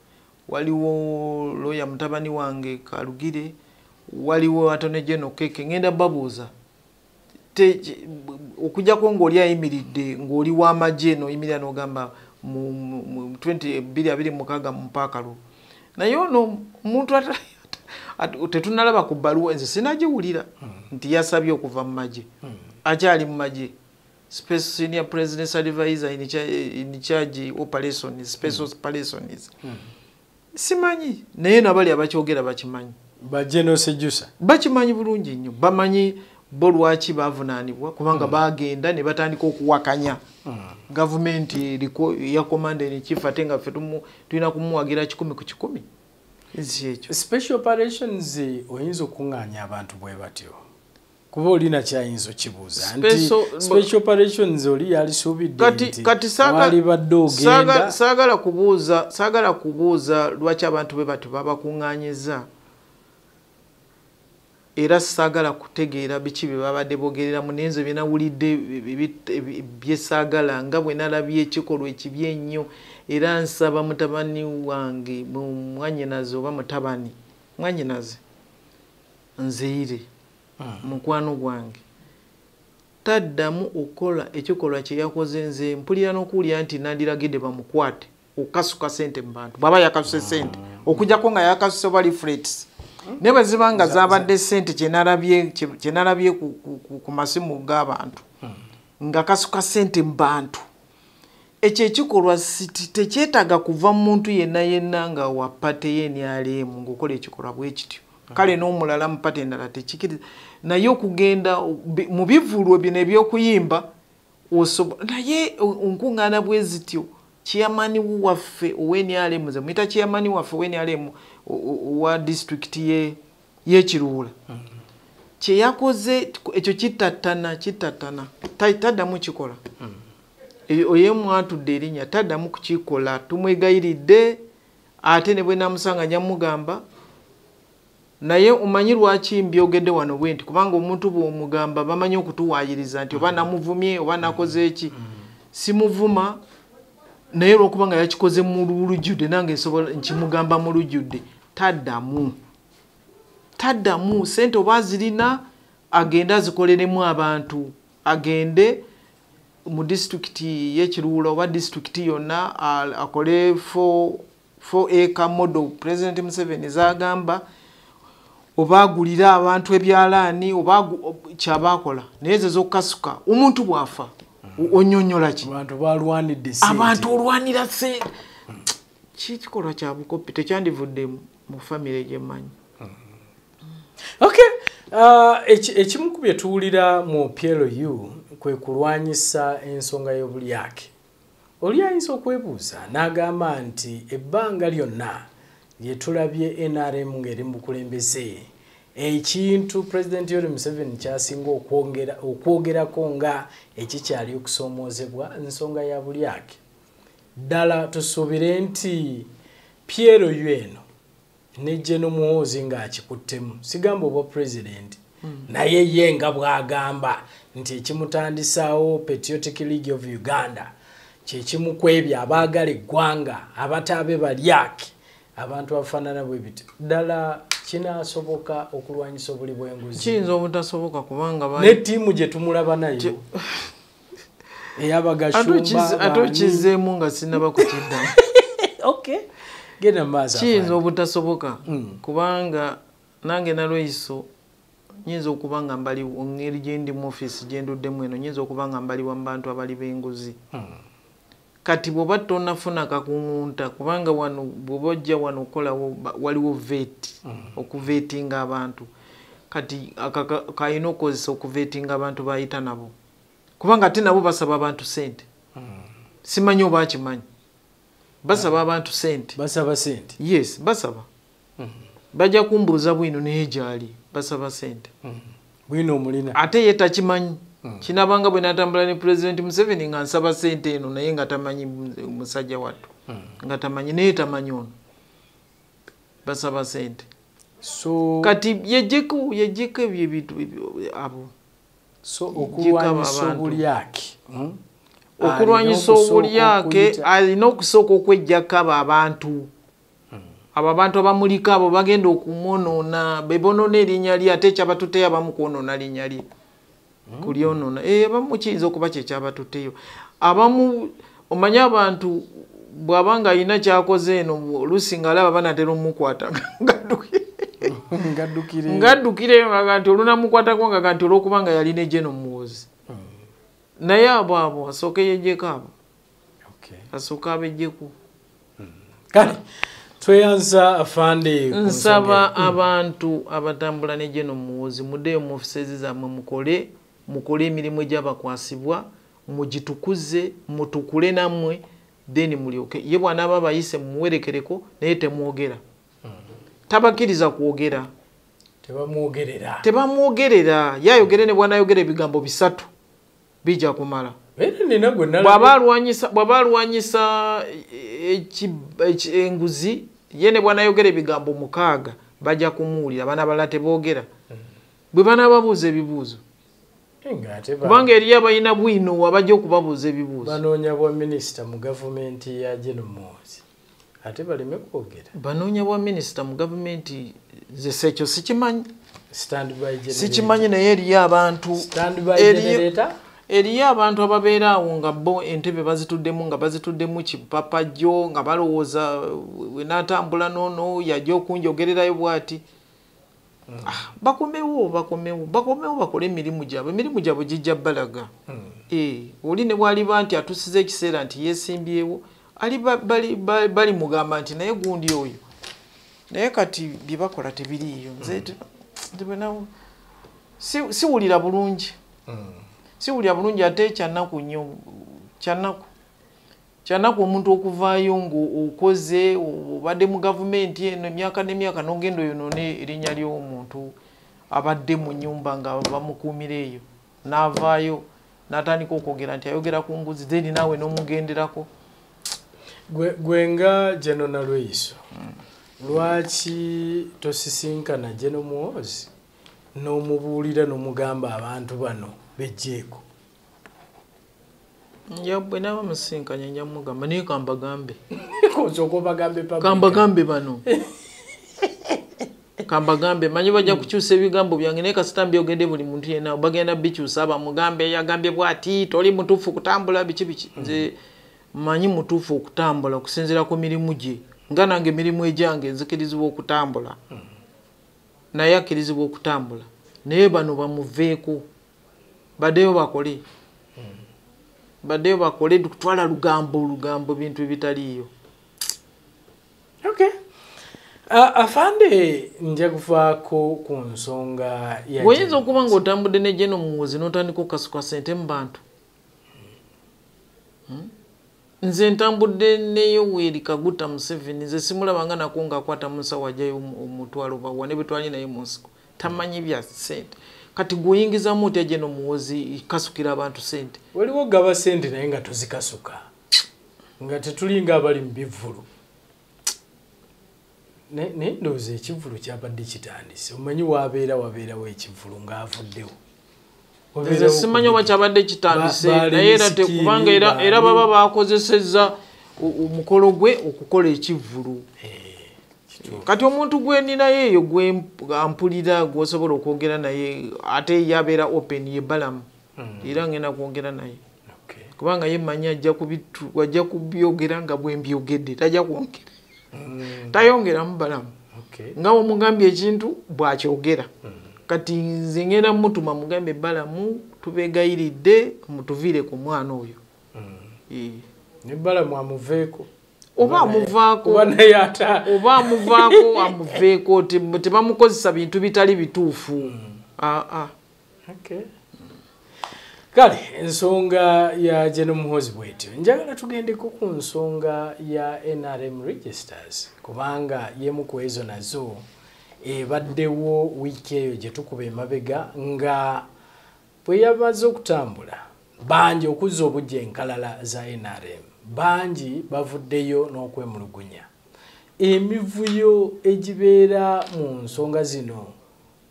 waliwo looya mutabani wange kalugire waliwo atone geno keke ngenda babuuza. Okujjako ng'oli ayimiridde ng'oli w'amagye noyimirira n'ogamba mu mu- mu 22 mu paakalu naye ono omuntu tetunalaba ku bbaluwa nze sinagiwulira nti yasabye okuva mu magye. Akyali mu magye Space senior president's advisor in cha- in charge operations special operations simanyi naye nabali abakyogera bakimanyi. Bajeno sejjusa bakimanyi bulungi nnyo. Bamanyi bo lwaki bavunaanibwa kubanga bagenda ne batandika okuwakanya. Gavumenti eriko yakomanda enikifu ate nga ffe tumu- tulina kumuwagira kikumi ku kikumi. Nsi ekyo. Special operations oyinza okuŋŋaanya abantu bwe batyo kuba oli nakyayinza okibuuza nti Special- special operations oli yalisuubidde kati nti kati saaga- wali badde saaga- ogenda saagala kubuuza saagala kubuuza lwaki abantu bwe batyo babakuŋŋaanyiza era saagala kutegeera biki bye babadde bogereramu naye nze byenawulidde byesaagala nga bwe nalabye ekikolwa ekibi ennyo. Era nsaba mutabani wange mwanyinaze oba mutabani mwanyinaze nziire mukwano gwange. Taddamu okukola ekikolwa kyeyakoze nze mpulira n'okuwulira nti nandiragidde bamukwate okukasuka sente mu bantu. Bw'aba yakasuse sente okujjako nga yakasuse oba reflets naye bwe ziba nga zabadde sente kyenalabye kyenalabye ku- masimu g'abantu nga kasuka sente mu bantu. Ekyo ekikolwa tekyetaaga kuva mu muntu yenna yenna nga wa pate yenalemu ngaokola ekikolwa bwe kityo kale n'omulala mu pate endala tekikiriza naye okugenda mu bivulwo bino ebyokuyimba naye nkuŋŋaana bwe zityo kiyamani waffe owenrm ze muyita kiyamani waffe owenrm owa disitulikiti ye- y'ekiruula kyeyakoze ekyo kitattana kitattana Ta- taddamu kikola. E- oye mwatudde erinnya taddamu kukikola tumwegayiridde ate ne bwe namusanga nyamugamba naye omanyi lwaki mbyogedde wano bwe nti kubanga omuntu bw'omugamba bamanyi okutuwaayiriza nti oba namuvumye oba nakoze eki simuvuma naye olwokuba nga yakikoze mu lujjudde nange nsobola nkimugamba mu lujjudde taddamu. Taddamu sente oba zirina agende azikoleremu abantu. Agende mu disitulikiti y'ekiruula oba disitulikiti yonna akole 4 acre model. President museveni zagamba oba agulire abantu ebyalaani oba agu- ob- kyaba akola naye ezo zokukasuka omuntu bwafa onyonyola ki? Abantu sente. olwanira se kikikolwa kya bukopi? Tekyandivudde mu- famire gyemmanyi okay uh, eki- ekimu ku bye tuwulira mu plu kwe kulwanyisa ensonga y'obulyake. Oli ayinza okwebuuza n'agamba nti ebbanga lyonna lye tulabye nrm ng'eri mu bukulembeze. Ekintu pulezidenti yoweri museveni kyasinga okwogerako nga ekikyali okusoomoozebwa nsonga ya bulyake ddala tusuubire nti plu eno nejje n'omuhoozi ng'akikuttemu sigamba obwa pulezidenti naye ye nga bw'agamba nti ekimutandisaawo patriotic league of uganda kyekimu ku ebyo abaagala eggwanga abataabe balyake abantu abafaanana bwe biti. Ddala kinaasoboka okulwanyisa obuli bw'enguzi? Kiyinza obutasoboka kubanga ba- ne ttiimu gye tumulaba nayo? Ate eyabagashumba okize- ate okizeemu nga sinaba kukiddamu. Genda mu maaso kiyinza obutasoboka Mm. kubanga nange nalweiso nyinza okuba nga mbaliwo ngeri gyendi mu ofiisi gyenduddemu eno nyinza okuba nga mbaliwa mu bantu abali b'enguzi kati bw'oba tonafuna kakungunta kubanga wano bw'oba ojja wano okolawo waliwo veeti okuveetinga abantu. Kati aka- ka- kayina okukozesa okuveetinga abantu bayita nabo. Kubanga ate nabo basaba abantu sente simanyi oba akimanyi? Basaba abantu sente basaba sente yes basaba. Bajja kumbuuza bwino naye gyali basaba sente bwino omulina ate ye takimanyi kinabanga bwe natambula ne pulezidenti museveni nga nsaba sente eno naye nga tamanyi mu- musajja wattu. Nga tamanyi naye tamanyi ono. Basaba sente so kati yejjeko yejjeko ebyo ebintu abo. So okulwanyisa abantu. obulyake hmm? okulwanyisa obulyake alina okusooka okwejjako abo abantu. Abo abantu abamuliko abo bagenda okumwonoona bebonoona erinnya lye ate ekyabatuteyo abamu kwonoona linnya lye kulyonoona Eh, abamu kiyinza okuba kyekyabatuteyo abamu omanye abantu bw'aba nga alina kyakoze eno oluusi nga alaba banatera omukwata ngaddukire ng'addukireyo nga nti olunamukwatako nga nti olw'okuba nga yalina ejeno muwozi naye abo abo asooke yejjeko abo. Okay. asooka abejjeku kale tweyanza afande nsaba abantu abatambula ne geno muwozi muddeyo mu ofisezi zammwe mukole mukole emirimu egyabakwasibwa mugitukuze mutukule nammwe then mulyoke. Ye bwanaaba abayise mumuwerekereko naye temwogera. Tabakkiriza kwogera. Tebamwogerera. Yayogere ne bwanayogera ebigambo bisatu bijja kumala. Bw'aba alwanyisa alwanyisa eki- eki- enguzi ye ne bwanayogera ebigambo mukaaga bajja kumuwulira. Bana balala teboogera bwe banaababuuza ebibuuzo kubanga eriyo abalina bwino abajja okubabuuza ebibuuzo. Banoonya bwa minisita mu gavumenti ya genomozi ate baleme kwogera. Banoonya bwa minisita mu gavumenti nze sekyo sikimanyi. Sikimanyi naye eriyo abantu eriyo- abantu ababeera awo nga bo entebe bazituddemu nga bazituddemu kipapajjo nga balowooza wenaatambula noono yajja okunjogererayo bwati bakomewo bakomewo bakomewo bakole emirimu gyabwe. Emirimu gyabwe gijja balaga Eh, oli ne bwaliba nti atusiza ekiseera nti yeesimbyewo ali ba- bali- ba- bali mugamba nti naye gundi oyo naye kati bye bakola tebiriiyo. Nze te- te bwenawo- si- siwulira bulungi. Siwulira bulungi ate kyanaku nnyo kyanaku kyanaku omuntu okuvaayo ngaokoze obadde mu gavumenti eno emyaka n'emyaka n'ogenda oyonoone erinnya ly'omuntu abadde mu nyumba nga bamukuumira eyo n'avaayo n'atandika okwogera nti ayogera ku mbuzi then naawe n'omugenderako. Gwe- gwe nga geno nalweiso lwaki tosisinkana geno muwozi n'omubuulira n'omugamba abantu bano bejjeeko njabwe naaba musinkanye nja mugamba naye kambagambe. Kambagambe bano. Kambagambe manyi bajja kukyusa ebigambo byange naye kasita mbyogedde buli muntu yenna bagenda bikyusa bamugambe yagambye bwati toli mutuufu kutambula biki biki. Nze manyi mutuufu okutambula okusinziira ku mirimu gye. Nga nange emirimu egyange nzikirizibwa okutambula. Naye akkirizibwa okutambula. Naye bano bamuveeko baddeyo bakole baddeyo bakole kutwala lugambo lugambo bintu ebitaliiyo okay. Afande nja kuvaako ku nsonga Geno. okuba ng'otambudde ne geno muwozi n'otandika okukasuka sente mu bantu Hmm? nze ntambudde neyoweeri kaguta museveni nze simulabanga nako ng'akwata mu nsawo ajjayo omu- omutwalo bawa ne bwe twali naye mu nsiko tamanyi bya sente kati gw'oyingizamu otya geno muwozi kasukira abantu sente. Waliwo gaba sente naye nga tozikasuka. Nga tetulinga abali mu bivvulu. Ne- naye ndowooza ekivvulu kyabadde kitandise. Omanyi wabeera wabeerawo ekivvulu ng'avuddewo. Nze simanyi oba kyabadde kitandise. Naye era tekubanga era baba bakozesezza omukolo gwe okukola ekivvulu kati omuntu gweninayo eyo gwampulira gwosobola okwogera naye ate yabeera open yebalamu era ngenda kwogera naye. Kubanga ye manyi ajja kubyogera nga bwembyogedde tajja kwongera. Tayongeramu balamu. Nga omugambye ekintu bwakyogera. Kati nze ngenda mutuma mugambe balamu tubegayiridde mutuviire ku mwana oyo. Ne balamu amuveeko oba amuvaako oba amuvaako amuveeko te- tebamukozesa bintu bitali bituufu. Aa Okay. kale ensonga ya geno muhozi bwetyo. Njagala tugendeko ku nsonga ya nrm registers kubanga yemu ku ezo nazo ebaddewo wiiki eyo gye tukuba emabega nga bwe yamaze okutambula bangi okuzza obujja enkalala za nrm bangi bavuddeyo n'okwemulugunya. Emivuyo egibeera mu nsonga zino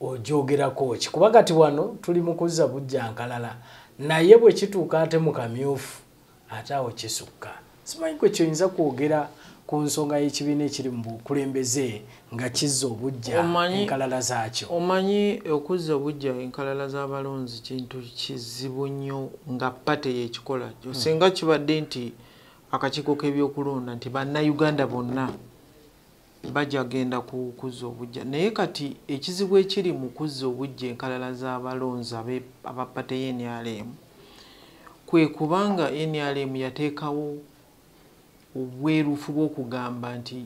ogyogerako ki? Kuba kati wano tuli mu kuzza bujja nkalala naye bwe kituuka ate mu kamyufu ate awo kisukka. Simanyi kwe kyoyinza kwogera ku nsonga y'ekibiina ekiri mu bukulembeze nga kizza obujja enkalala zaakyo. omanyi okuzza obujja enkalala z'abalonzi kintu kizibu nnyo nga pate yekikola. Singa kibadde nti akakiiko k'ebyokulonda nti bannayuganda bonna bajja genda ku kuzza obujja. Naye kati ekizibu ekiri mu kuzza obujja enkalala z'abalonzi abe- aba pate y'NRM kwe kubanga NRM yateekawo obwerufu bw'okugamba nti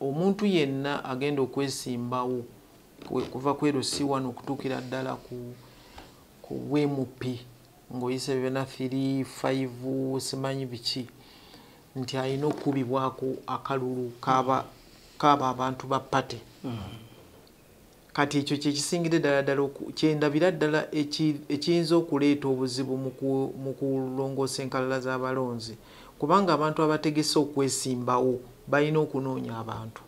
omuntu yenna agenda okwesimbawo kwe- kuva ku LC1 okutuukira ddala ku WMP ng'oyise bibena 3 5 simanyi biki nti alina okukubibwako akalulu kaba abantu ba pate kati ekyo kyekisingire ddala ddala kyendabira ddala eki- ekiyinza okuleeta obuzibu mu ku- mu kulongoosa enkalala z'abalonzi. Kubanga abantu abategese okwesimbawo balina okunoonya abantu.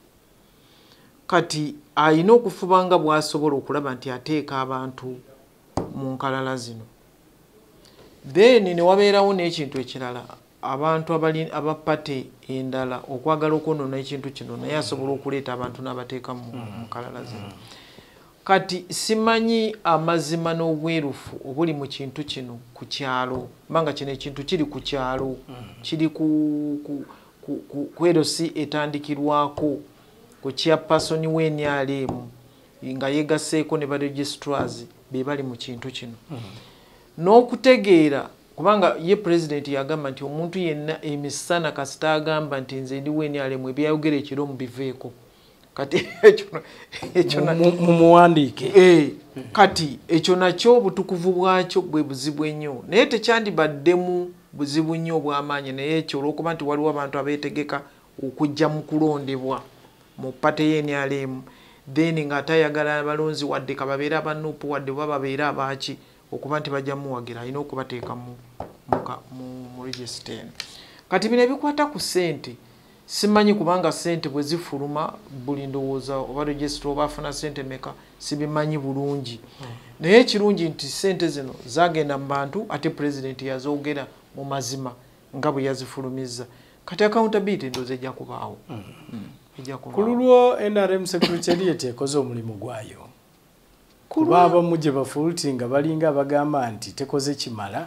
Kati alina okufuba nga bw'asobola okulaba nti ateeka abantu mu nkalala zino. Then newabeerawo n'ekintu ekirala abantu abali- abapate endala okwagala okwonoona ekintu kino naye asobola okuleeta abantu n'abateeka mu mu nkalala zino kati simanyi amazima n'obwerufu obuli mu kintu kino ku kyalo kubanga kino ekintu kiri ku kyalo. Kiri ku erosi etandikirwako ku chairperson w'NRM nga yegaseeko ne baregistrars be bali mu kintu kino. N'okutegeera kubanga ye pulezidenti yagamba nti omuntu yenna emisana kasita agamba nti nze ndi w'NRM ebyayogera ekiro mubiveeko. Kati mumuwandiike. Eh, kati ekyo nakyo obutukuvu bwakyo bwe buzibu ennyo. Naye tekyandibaddemu buzibu nnyo obw'amaanyi naye ekyo olwokuba nti waliwo abantu abeetegeka okujja mu kulondebwa mu pate y'enrm then ng'ate ayagala abalonzi wadde kababeere abanupu wadde oba babeere abaaki okuba nti bajja muwagira alina okubateeka mu, regisita eno kati bino ebikwata ku ssente simanyi kubanga ssente bwe zifuluma buli ndowooza oba regisita oba afuna ssente meka sibimanyi bulungi. Naye ekirungi nti ssente zino zagenda mu bantu ate pulezidenti yazoogera mu mazima nga bwe yazifulumizza. Kati accountability ndooza ejja kubaawo. Mm, ejja ku kubaawo lulwo nrm secretariat ekoze omulimu gwayo kuba abamu gye bafuluti nga balinga abagamba nti tekoze kimala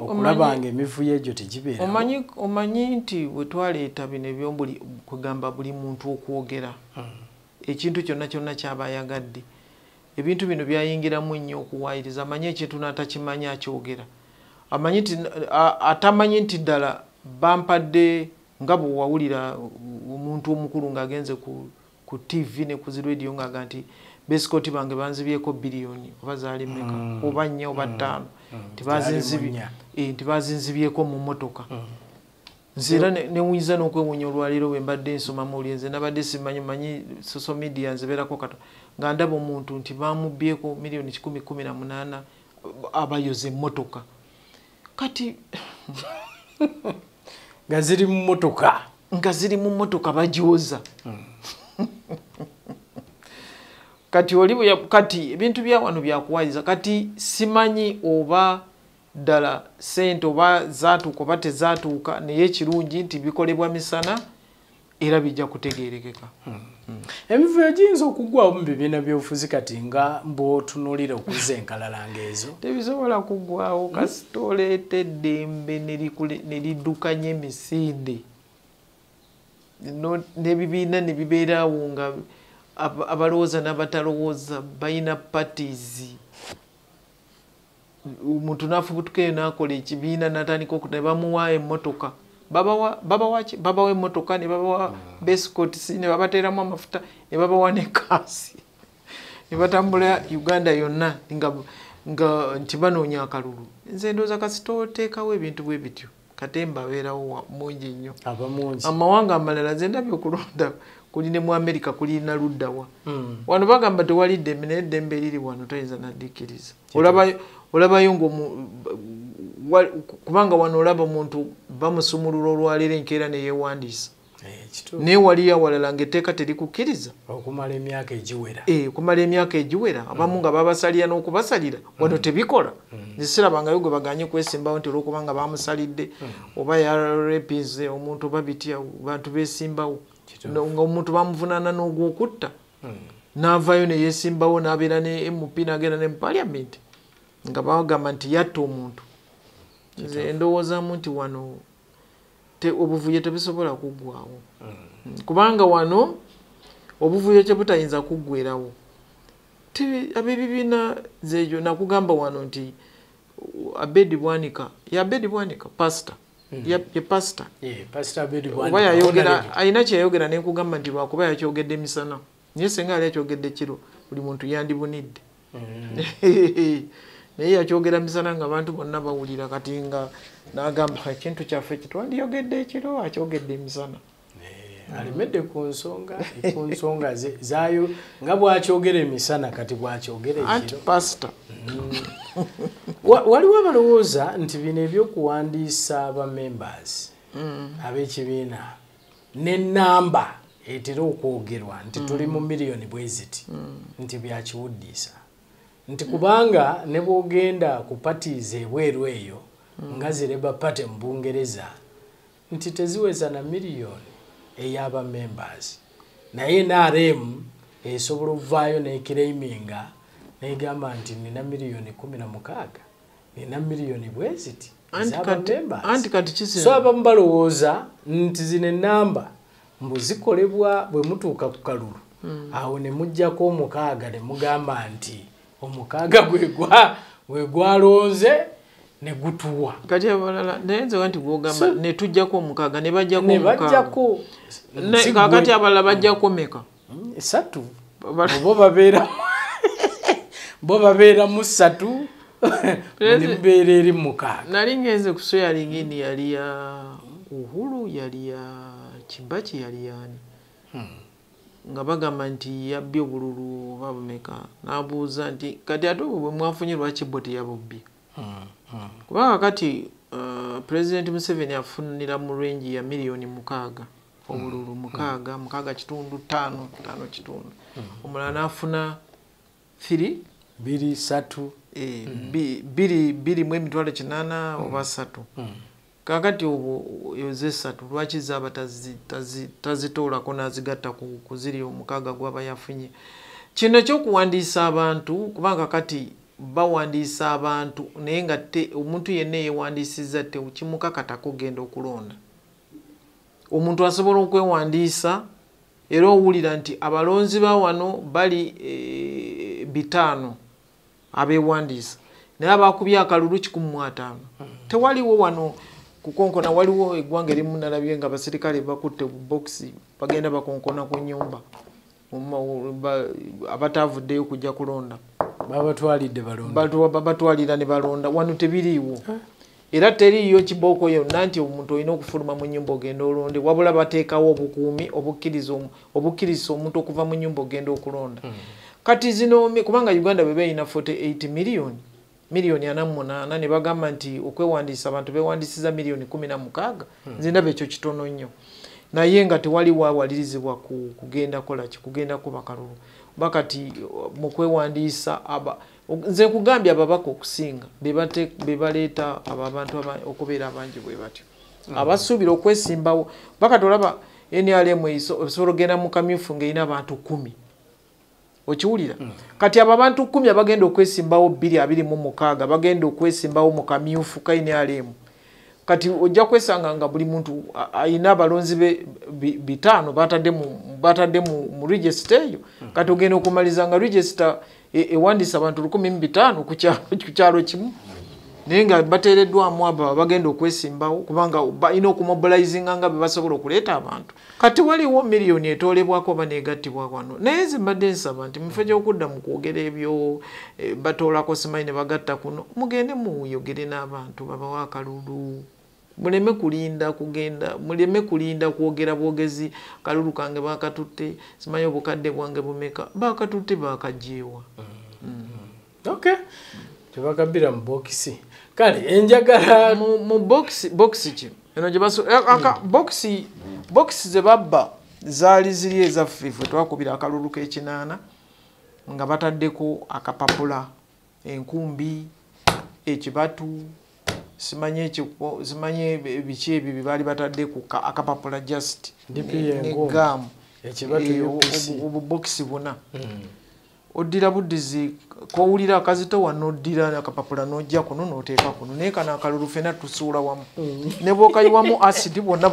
okulaba nga emivuyo egyo tegibeera omanyi nti bwe twaleeta bino ebyombuli kugamba buli muntu okwogera. Ekintu kyonna kyonna kyaba ayagadde ebintu bino byayingiramu nnyo okuwaayiriza amanyi ekintu n'atakimanyi akyogera. Amanyi nti atamanyi nti ddala bampadde nga bwe wawulira omuntu omukulu ng'agenze ku, ku tv ne ku zirediyo ng'aga nti besikoti bange banzibyeko biliyoni oba zaali meka oba nnya oba ttaano? Tibazinzibi Zaali mu motoka nze era ne- newunyisa n'okwewunya olwaleero bwe mbadde nsoma mawulire nze nabadde simanyi manyi social media nzibeerako kato. Nga ndaba omuntu nti bamubyeko miliyoni kikumi kumi na munaana abayoza emmotoka. Kati nga ziri mu motoka nga ziri mu mmotoka bagyoza kati oli kati ebintu bya wano byakuwaliza kati simanyi oba ddala sente oba zaatuuka oba tezaatuuka naye ekirungi nti bikolebwa misana era bijja kutegeerekeka. Emivuyo giyinza okuggwawo mu bibiina byobufuzi kati nga bw'otunuulira okuzza enkalala ng'ezo. Tebisobola kuggwawo kasita oleeta eddembe ne liddukanya emisinde. N'ebibiina ne bibeeraawo nga ab- abalowooza n'abatalowooza balina patizi omuntu nafubutukaeyo nakola ekibiina natandika oku ne bamuwa emmotoka. Babawa babawa emmotoka ne babawa bescots ne babateeramu amafuta ne babawa nekaasi ne batambula uganda yonna nga, nga nti banoonya akalulu. Nze ndooza kasita oteekawo ebintu bwe bityo. Kate mbabeerawo wa- mungi nnyo. Amawanga amalala ze ndabye okulonda kuli ne mu amerika kulina luddawa. Wano bagamba tewali ddembe naye eddembe eriri wano toyinza naddikkiriza olabayo wa- kubanga wano olaba omuntu bamusumulula olwaleero enkeera neyewandiisa Eh, naye waliyo awalala ngaetteeka terikukkiriza. Okumala emyaka egiwera. Eh, okumala emyaka egiwera. Abamu nga babasalira n'okubasalira wano tebikola. Zisirabangayo gwe baganye kwesimbawo nti olwokubanga bamusalidde oba yarepize omuntu oba bitya bantu besimbawo No- nga omuntu bamuvunaana n'ogwokutta n'avaayo neyesimbawo n'abeera ne mp n'agenda ne mu paliamenti nga bagamba nti yatta omuntu. Nze ndowoozaamu nti wano te- obuvuyo tebusobola kuggwawo Mm. kubanga wano obuvuyo kye butayinza kuggwerawo Ti- ab'ebibiina zejo nakugamba wano nti abedi bwanika ye abedi bwanika pasita ye pasita oba yayogera alina kyeyayogera nenkugamba nti lwakuba yakyogedde emisana. Naye senga yali akyogedde kiro buli muntu yandibunidde. Naye yakyogera misana nga abantu bonna bawulira kati nga nagamba ekintu kyaffe kitwandiyogedde ekiro? Akyogedde emisana alemedde ku nsonga ku nsonga ze- zaayo nga bwakyogera emisana kati bwakyogera ekiro pasita Wa- waliwo abalowooza nti bino ebyokuwandiisa ba members ab'ekibiina n'ennamba etera okwogerwa nti tuli mu miliyoni bwe ziti nti byakiwuddiisa nti kubanga ne bwogenda ku patiizi ebweru eyo nga zireba pate mu bungereza nti teziweza na miliyoni ey'aba members. Naye nrm esobola okuvaayo nekireiminga negamba nti nina miliyoni kumi na mukaaga nina miliyoni bweziti Anti kati- members. anti kati kisi- so abamu balowooza nti zino enamba mbu zikolebwa bwe mutuuka ku kalulu. Awo ne muggyako omukaaga ne mugamba nti omukaaga gwe gwa- gwe gwalonze ne gutuwa. Kati abalala naye nze nti gwogamba netujjako omukaaga ne bajjako ne omukaaga. Ne- kakati abalala bajjako meka esatu. Bala- bo babeera bo babeeramu ssatu ne mubeera eri mukaaga. Nali ngenze ku soyaringini yali ya uhuru yali ya kibaki yali yani nga bagamba nti yabbye obululu oba bumeka. Nabuuza nti kati ate obwo bwe mwafunye lwaki bo teyabubbye kubanga kati uh, president museveni afunira mu rengi ya miliyoni mukaaga obululu mukaaga mukaaga kitundu tano tano kitundu. Omulala nafuna 3 biri satu? Eh, bi- biri biri mu emitwalo kinaana oba ssatu kakati obwo ezo esatu lwaki zaaba tazi- tazi- tazitoolako n'azigatta ku ku ziri omukaaga gwaba yafunye kino ekyokuwandiisa abantu kubanga kati bawandiisa abantu naye nga omuntu yenna eyewandiisiza tekimukakatako genda okulonda. Omuntu asobola okwewandiisa era owulira nti abalonzi ba wano bali eh, bitaano abewandiisa naye abakubye akalulu kikumi mu ataano tewaliwo wano kukonkona waliwo eggwanga erimu nalabye nga abaserikale bakutte bubokisi bagenda bakonkona ku nyumba abatavuddeyo kujja kulonda babatwalidde balonda babatwalira ne balonda. Wano tebiriiwo. Era teriiyo kibooko yonna nti omuntu olina okufuluma mu nyumba ogenda olonde. Wabula bateekawo obukuumi obukkiriza omu- obukkiriza omuntu okuva mu nyumba ogenda okulonda. Kati zino kubanga uganda bwe beeyina 48 miliyoni miliyoni ana mu munaana ne bagamba nti okwewandiisa abantu bewandiisiza miliyoni kumi na mukaaga. Nze ndaba ekyo kitono nnyo. Naye nga tewaliwo awalirizibwa ku- kugenda kolaki kugenda kuba kalulu ba kati uh, mu kwewandiisa aba nze nkugambye ababaka okusinga be bate- be baleeta abo abantu aba- okubeera abangi bwe batyo. Abasuubira okwesimbawo bakati olaba nrm osobola ogenda mu kamyufu ng'erina abantu kumi. Okiwulira? Kati abo abantu kumi abagenda okwesimbawo bbiri abiri mu mukaaga bagenda okwesimbawo mu kamyufu ka nrm kati ojja kwesanga nga buli muntu a- ayina abalonzi be bi- bitaano batadde mu- regisita eyo. Kati ogenda okumaliza nga regisita e- ewandiisa abantu lukumi mu bitaano ku kyalo- kimu. Naye nga bateereddwamu abo bagenda okwesimbawo kubanga balina okumobilizinga nga bwe basobola okuleeta abantu. Kati waliwo miliyoni etoolebwako oba negattibwa wano. Naye nze mbadde nsaba nti mufo gyokudda mu kwogera ebyo eh, batoolako simanyi ne bagatta kuno mugende muyogere n'abantu babawa akalulu muleme kulinda kugenda muleme kulinda kwogera bwogezi kalulu kange bakatutte simanyi obukadde bwange bumeka bakatutte bakajeewa okay. Tebagabira mu bokisi kale enjagala mu box ki? Eno gye baso aka box box ze babba zaali ziri ezaffe ffe twakubira akalulu k'ekinaana nga bataddeko akapapula enkumbi ekibatu simanyi ekiko simanyi ebi- biki ebyo bye baali batadde ku ka- akapapula just. DP ne- y'enkumbi. negaamu Ekibatu Eh, obubokisi buna. Oddira buddizi kowulira akazito wano oddira akapapula n'ojja kuno n'oteeka kuno naye kano akalulu fena tusuula wamu. Ne bwokayiwamu acidi bwonna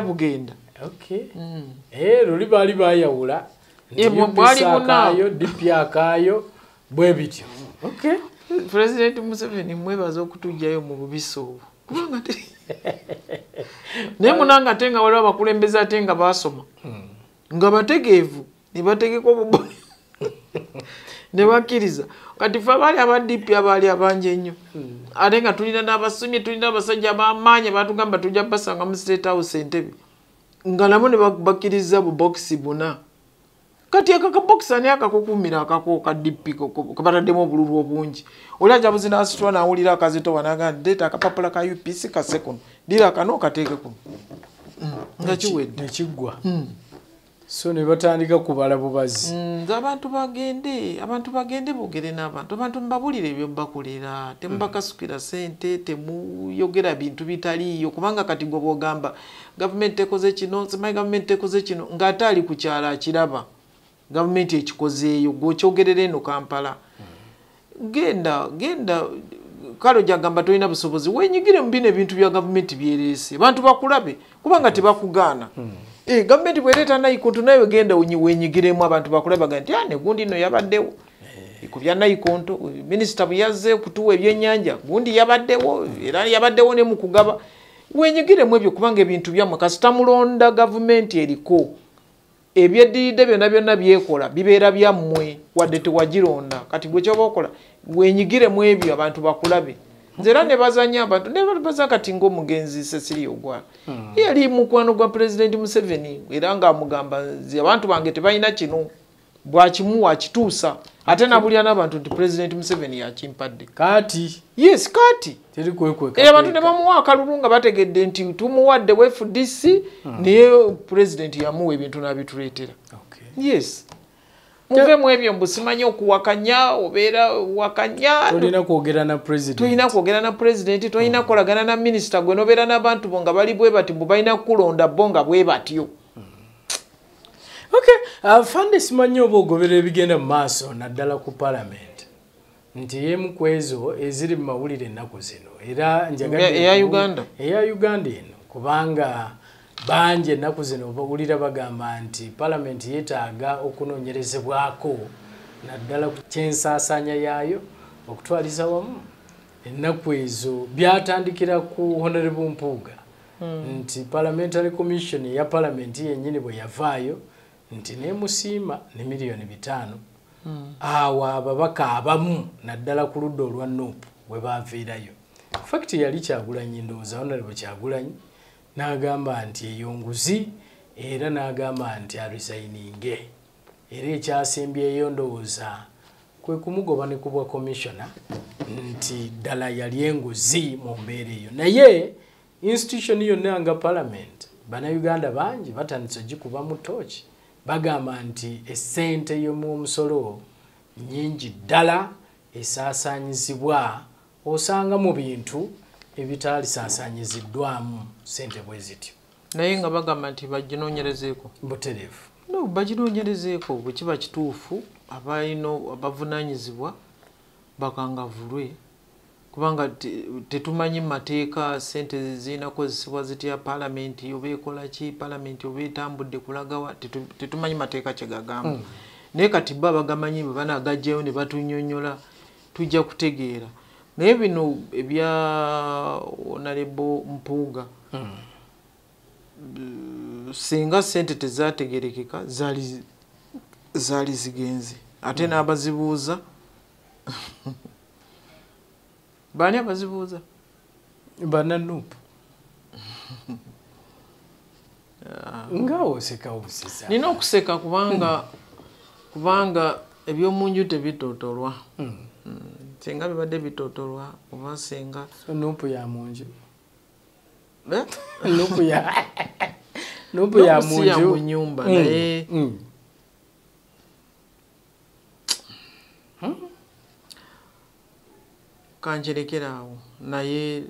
bugenda. okay Eh, luli baali bayawula Eh, bwali UPC buna. akaayo dipi akaayo bwe bityo. Okay pulezidenti museveni mwebaza okutugjayo mu bubisi obwo. Kubanga te naye munanga ate nga waliwo abakulembeze ate nga basoma nga bategeevu ne bategeka obubo ne bakkiriza. Kati fe abaali abadipi abaali abangi ennyo. Ate nga tulina n'abasomye tulina abasajja abamaanyi batugamba tujja basanga mu state house entebe. Nga nabo ne bak- bakkiriza bubokisi buna kati aka kabokisi ani akakukumira akako kadipi kabataddemu obululu obungi. Oli ajabuzi nasitula nawulira akazito wanaga ndeeta akapapula ka upc kase kuno dira kano okateeke kuno. Mm, nga kiwedde. nekiggwa so ne batandika kubala bubazi. Nze abantu bagende abantu bagende boogere n'abantu. Abantu mubabulire ebyobakolera temubakasukira sente temuyogera bintu bitaliiyo. Kubanga kati gwe bwogamba gavumenti ekoze kino simanyi gavumenti ekoze kino. Ng'ate ali ku kyalo akiraba gavumenti ekikozeeyo gwekyogerera eno kampala. Genda genda kale ojagamba tolina busobozi wenyigire mu bino ebintu bya gavumenti byereese bantu bakulabe kubanga tebakugaana Eh, gavumenti bwereeta naikonto nawe genda wenyi- wenyigiremu abantu bakulabaga nti ane gundi no yabaddewo. Ku bya naikonto minisita bwe yazze kutuwa ebyennyanja gundi yabaddewo era yabaddewo ne mu kugaba. Wenyigiremu ebyo kubanga ebintu byammwe kasita mulonda gavumenti eriko ebyeddiridde byonna byonna byekola bibeera byammwe wadde tewagironda kati gwe kyoba okola wenyigiremu ebyo abantu bakulabe. Nze era ne bazanya abantu ne baza kati ng'omugenzi cecilia ogwala yali mukwano gwa pulezidenti museveni era ng'amugamba nze abantu bange tebalina kino bwakimuwa akituusa ate nabulya n'abantu nti pulezidenti museveni yakimpadde. Kati yes kwekweka era abantu ne bamuwa akalulu nga bategedde nti tumuwadde fdc naye pulezidenti yamuwa ebintu n'abituleetera. Yes. Muvemu ebyo mbu simanyi okuwakanya obeera wakanya. Tolina kwogera na president. Tolina kwogera na pulezidenti tolina kukolagana na minisita gwe nobeera n'abantu bo nga bali bwe bati mbu balina kukulonda bo nga bwe batyo okay fande simanyi oba ogobera ebigenda mu maaso naddala ku parliament. Nti emu ku ezo eziri mu mawulire ennaku zino. Era Eya- Uganda? eya uganda eno. Kubanga bangi ennaku zino bawulira bagamba nti parliament yeetaaga okunoonyerezebwako. Naddala ku kyensaasaanya yaayo okutwaliza wamu. Ennaku ezo byatandikira ku honorable mpuuga. Nti parliamentary commission eya parliament yennyini bwe yavaayo nti nemusiima ne miliyoni bitaano awo ababaka abamu naddala ku ludda olwa nuupu bwe baviirayo fakiti yali kyagulanyi ndowooza honorable kyagulanyi n'agamba nti eyo nguzi era n'agamba nti aresigninge. Era ekyasembyeyo ndowooza kwe kumugoba ne kubwa komishona nti ddala yali enguzi mu mbeera eyo. Naye institution yonna nga parliament bannayuganda bangi batandise ogikuba mu tooki bagamba nti essente y'omuomusolo nyingi ddala esaasaanyizibwa. Osanga mu bintu ebitaalisaasaanyiziddwamu sente bwe zityo. Naye nga bagamba nti baginoonyerezeeko butereevu. No baginoonyerezeeko bwe kiba kituufu abalina abavunanyizibwa bakangavulwe kubanga te- tetumanyi mateeka sente zirina kozesebwa zitya palamenti oba ekola ki palamenti oba etambudde kulagawa tetu- tetumanyi mateeka kyegagamba naye kati bo abagamanyi bwe banagajjayo ne batunyonyola tujja kutegeera. Naye bino ebya onarebo mpuuga singa sente tezategerekeka zaali zaali zigenze. Ate n'abazibuuza baani abazibuuza bananupu nga oseka obusisa nina okuseka kubanga kubanga ebyomunju tebitootolwa Mm, singa bibadde bitootolwa oba singa So nupu ya munju. Eh? nupu ya nupu ya munju. mu nyumba, Mm, naye- mm. kankirekera awo. Naye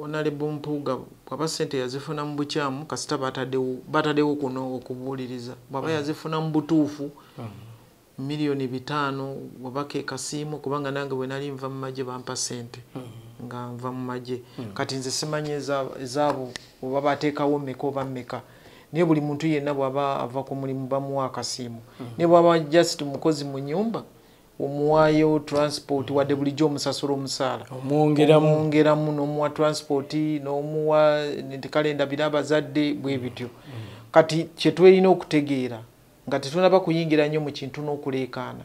onalebo mpuuga bwaba sente yazifuna mu bukyamu kasita bataddewo kuno okubuuliriza. Bwaba yazifuna mu butuufu miliyoni bitaano wabaka ekasiimu kubanga nange bwe nali nva mu magye bampa sente nga nva mu magye. Kati nze simanyi eza- ezaabo oba bateekawo mmeka oba mmeka. Naye buli muntu yenna bwaba ava ku mulimu bamuwa akasiimu naye bwaba just mukozi mu nyumba omuwaayo transport wadde bulijjo omusasula omusaala omwongeramu n'omuwa transport n'omuwa kale ndabira abazadde bwe bityo. Kati kyetwalina okutegeera nga tetunaba kuyingira nnyo mu kintu n'okuleekaana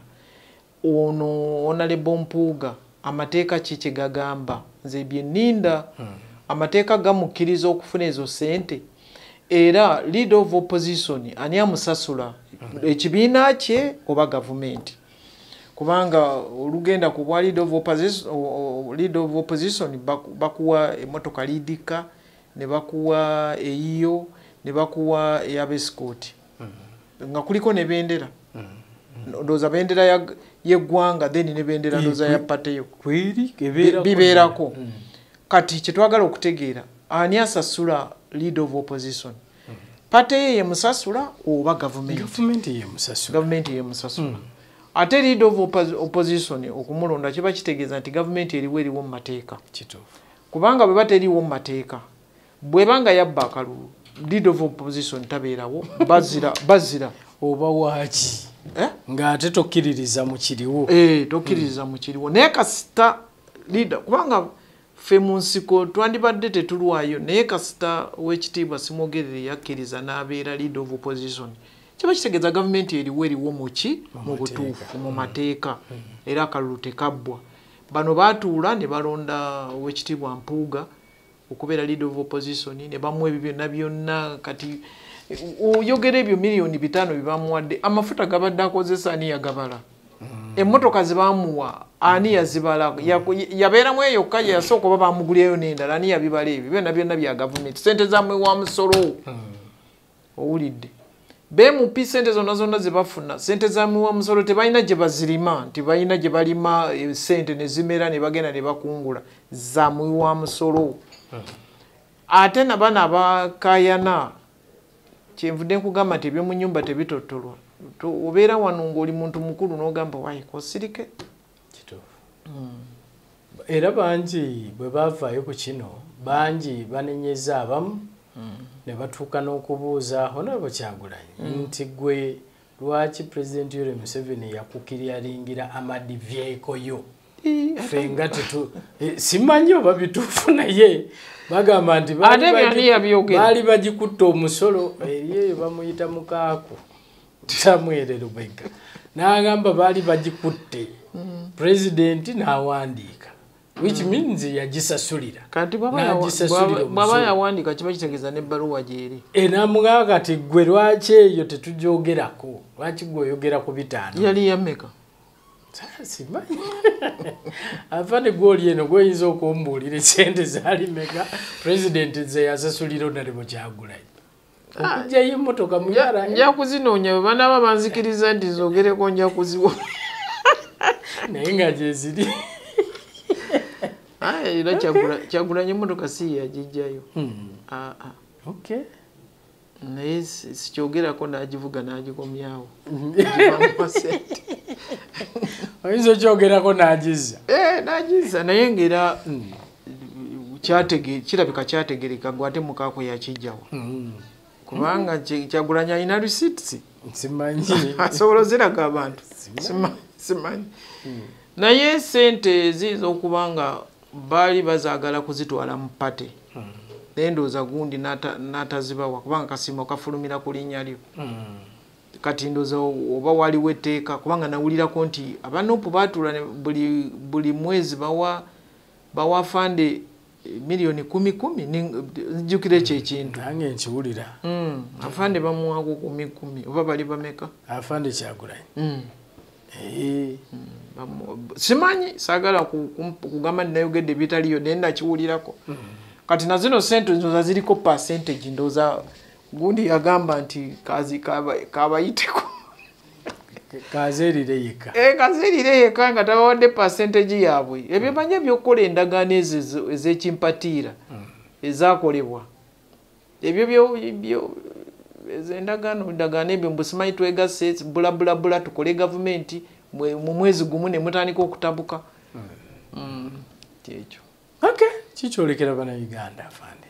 ono onalebo mpuuga amateeka ki kye gagamba? Nze byenninda amateeka gamukkiriza okufuna ezo sente era leader of opposition ani amusasula? Ekibiina kye oba gavumenti kubanga olugenda ku bwa leader of opposition, bakuwa emotoka lidika ne bakuwa eyiyo ne bakuwa eyabesikooti nga kuliko ne bendera. Ndowooza bendera ya- yeggwanga then ne bendera ndowooza ya pateyo. bibeerako. Kati kyetwagala okutegeera ani asasula leader of opposition? Pate ye yemusasula oba gavumenti gavumenti yemusasula ate leader of oppo- opposition okumulonda kiba kitegeeza nti gavumenti eriwo eriwo mu mateeka. Kubanga bwe bateriiwo mu mateeka bwebanga yabba akalulu leader of opposition tabeerawo bazira bazira. Oba waaki? Eh? ng'ate tokkiririza mu kiriwo. Eh, tokkiririza mu kiriwo. Naye kasita leader kubanga ffe mu nsiko twandibadde tetulwayo naye kasita w'ekitiibwa simwogerere yakkiriza n'abeera leader of opposition kiba kitegeeza gavumenti eriwo eriwo muki mu butuufu mu mateeka. Era akalulu tekabbwa bano baatuula ne balonda w'ekitiibwa mpuuga okubeera leader of opposition ne bamuwa ebyo byonna byonna. Kati oyogera ebyo miliyoni bitaano byebamuwadde amafuta gabadde akozesa ani yagabala? Emmotoka zebamuwa ani yazibala? Yabeeramu eyo yokka ye yasooka oba bamugulyayo n'endala ani yabibala ebyo? Byonna byonna bya gavumenti. Sente zamwe wa musolo. Owulidde bemupi sente zonna zonna zebafuna sente zamwe wa musolo tebalina gye bazirima nti balina gye balima eh, sente ne zimera ne bagenda ne bakungula zamwe wa musolo. Ate nabana abakayana kyenvudde nkugamba nti ebyomu nyumba tebitottolwa To- obeera wano ngaoli muntu mukulu n'ogamba wayi kosirike kituufu. Era bangi bwe baavaayo ku kino bangi banenyeza abamu ne batuuka n'okubuuza honorable kyagulanyi nti gwe lwaki pulezidenti yoweri museveni yakukiryalingira amadivyeko yo? Ffe nga tetu eh, simanyi oba bituufu naye. Bagamba nti baali bagikutta omusolo eri eyo bamuyita mukaaku. Samuel lubega n'agamba baali bagikutte. Pulezidenti n'awandiika which means yagisasulira. Kati bwaba omusolo. yawandiika kiba kitegeeza nebbaluwa gyeri enamugamba kati gwe lwaki eyo tetugyogerako lwaki gwe oyogera ku bitaano? Yali yammeka. Simanyi. Afande gwoli eno gweyinza okumbuulira esente zaali meka pulezidenti ze yasasulira onalebo kyagulanyi okugjayo emmotoka muyala nja kuzinoonya bwe banaaba banzikiriza nti zogereko nja kuziwa. Naye nga gyeziri era Kyagula- kyagulanya emmotoka si yagijjayo Ah, ah. okay. Naye si- sikyogerako n'agivuga n'agikomyawo oyinza okyogerako n'agizza Eh, n'agiza naye ngaera kyatege- kirabika kyategereka gwe ate mukaako yakijjawo kubanga kyagulanya alina receipts simanyi. Asobola oziraga abantu Sima- simanyi. Naye sente ziyinza okuba nga baali bazaagala kuzitwala mu pate naye ndowooza gundi n'ata- n'atazibawa kubanga kasiimo kafulumira ku linnya lyo. Kati ndowooza oba waliwo etteeka kubanga nawulirako nti abanopu baatuula ne buli, buli mwezi bawa bawa fande miliyoni kumi kumi nzijukira ekyo ekintu. Nange nkiwulira. Mm, afande bamuwako kumi kumi oba bali bameka? Afande kyagulanyi. Mm. Eh, Bamu- simanyi saagala kugamba nti nayogedde bitaliyo naye nakiwulirako kati nazino sente ndoza ziriko percentage ndoza gundi yagamba nti kazi kaba- kabayiteko. Kazeerire yekka Eh, kazirire yeka nga tabawadde percentage yaabwe. Ebyo manye ebyokukola endagaano ezo ez'ekimpatiira ezakolebwa ebyo byo- endagaano endagaano ebyo mbusimanyi twegasse bulabulabula tukole gavumenti mu mwezi gumu ne mutandika okutabuka. Mm, kyekyo. Okay kikyolekera bannayuganda afande.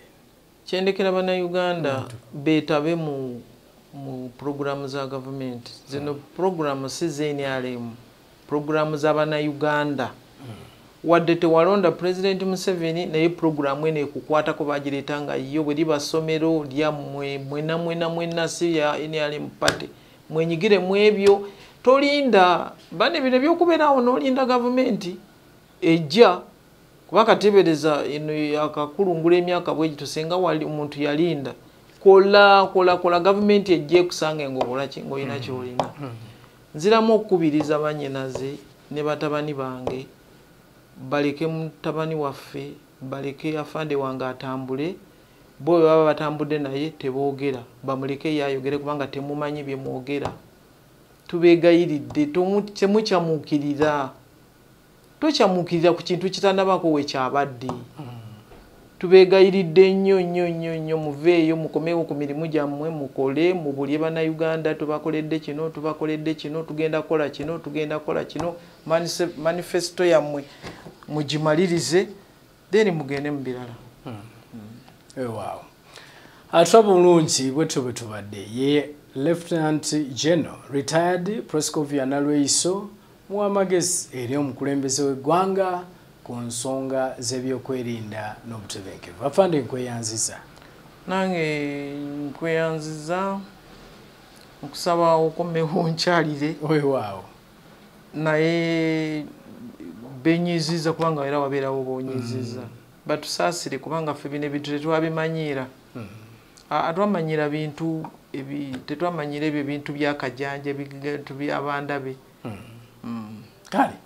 Kyendekera bannayuganda beetabe mu mu puroguramu za gavumenti zino puroguramu si znrm puroguramu z'abannayuganda wadde tewalonda pulezidenti museveni naye puroguramu eno ekukwatako bagireeta nga yo bwe liba ssomero lyammwe mwena mwena mwena si ya nrm party mwenyigire mu ebyo tolinda bane bino ebyokubeerawo n'olinda gavumenti ejja kuba katebereza eno akakulungula emyaka bwegito senga wali omuntu yalinda. Kola kola kola gavumenti ejja ekusange ngaokolaki ngaolina kyolina. Nziramu okukubiriza banyenaze ne batabani bange baleke mutabani waffe baleke afande wange atambule bo bwe baba batambudde naye teboogera bamuleke yayogere kubanga temumanyi bye mwogera tubeegayiridde tomu- temukyamuukirira tokyamuukirira ku kintu kitandabako wekyabadde tubeegayiridde nnyo nnyo nnyo nnyo muveeyo mukomewo ku mirimu gyammwe mukole mubulye bannayuganda tubakoledde kino tubakoledde kino tugenda kukola kino tugenda kukola kino manifesito yammwe mugimalirize then mugende mu birala. Ewaawo atwa bulungi bwetyo bwe tubadde ye lieutenant general retired proscovia nalweiso muwamagezi eri omukulembeze w'eggwanga ku nsonga z'ebyokwerinda n'obutebenkevu. Afande nkweyanziza. Nange nkweyanziza okusaba okomewo nkyalire wewaawo naye benyiziza kubanga era wabeerawo bonyiziza batusaasire kubanga ffe bino ebintu tetwabimanyiira. A- twamanyira bintu tetwamanyira ebyo bintu byakajanja ebintu byabandabe kale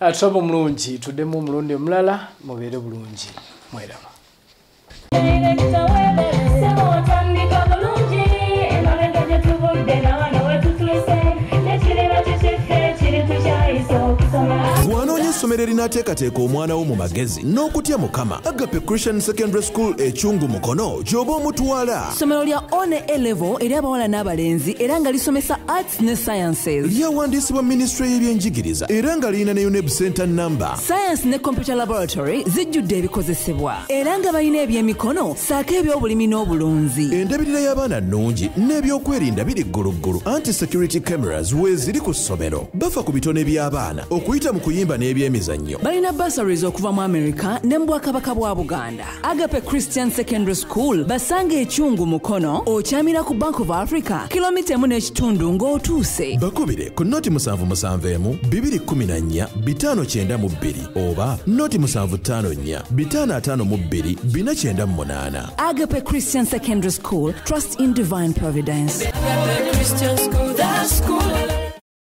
atwaba omulungi tuddemu omulundi omulala mubeere bulungi mweraba essomero erinaateekateeka omwana wo mu magezi n'okutya mukama. Agape christian secondary school ekyungu mukono gy'oba omutwala. Ssomero lya one elevo eri abawala n'abalenzi era nga lisomesa arts ne sciences. Lyawandiisibwa minisitule y'ebyenjigiriza era nga lirina ne uneb center number. Science ne computer laboratory zijjudde ebikozesebwa era nga balina ebyemikono saako ebyobulimi n'obulunzi. Endabirira y'abaana nnungi n'ebyokwerinda biri gguluggulu anti security cameras weeziri ku ssomero. Bafa ku bitone by'abaana okuyita mu kuyimba n'ebyemizannyo balina basaries okuva mu america ne mu bwakabaka bwa buganda. Agape christian secondary school basanga ekyungu mukono okyamira ku bank of africa kilomita emu n'ekitundu ng'otuuse. Bakubire ku noti 771 214 592 oba noti 754 552 498 agape christian secondary school trust in divine providence. Christian school, that school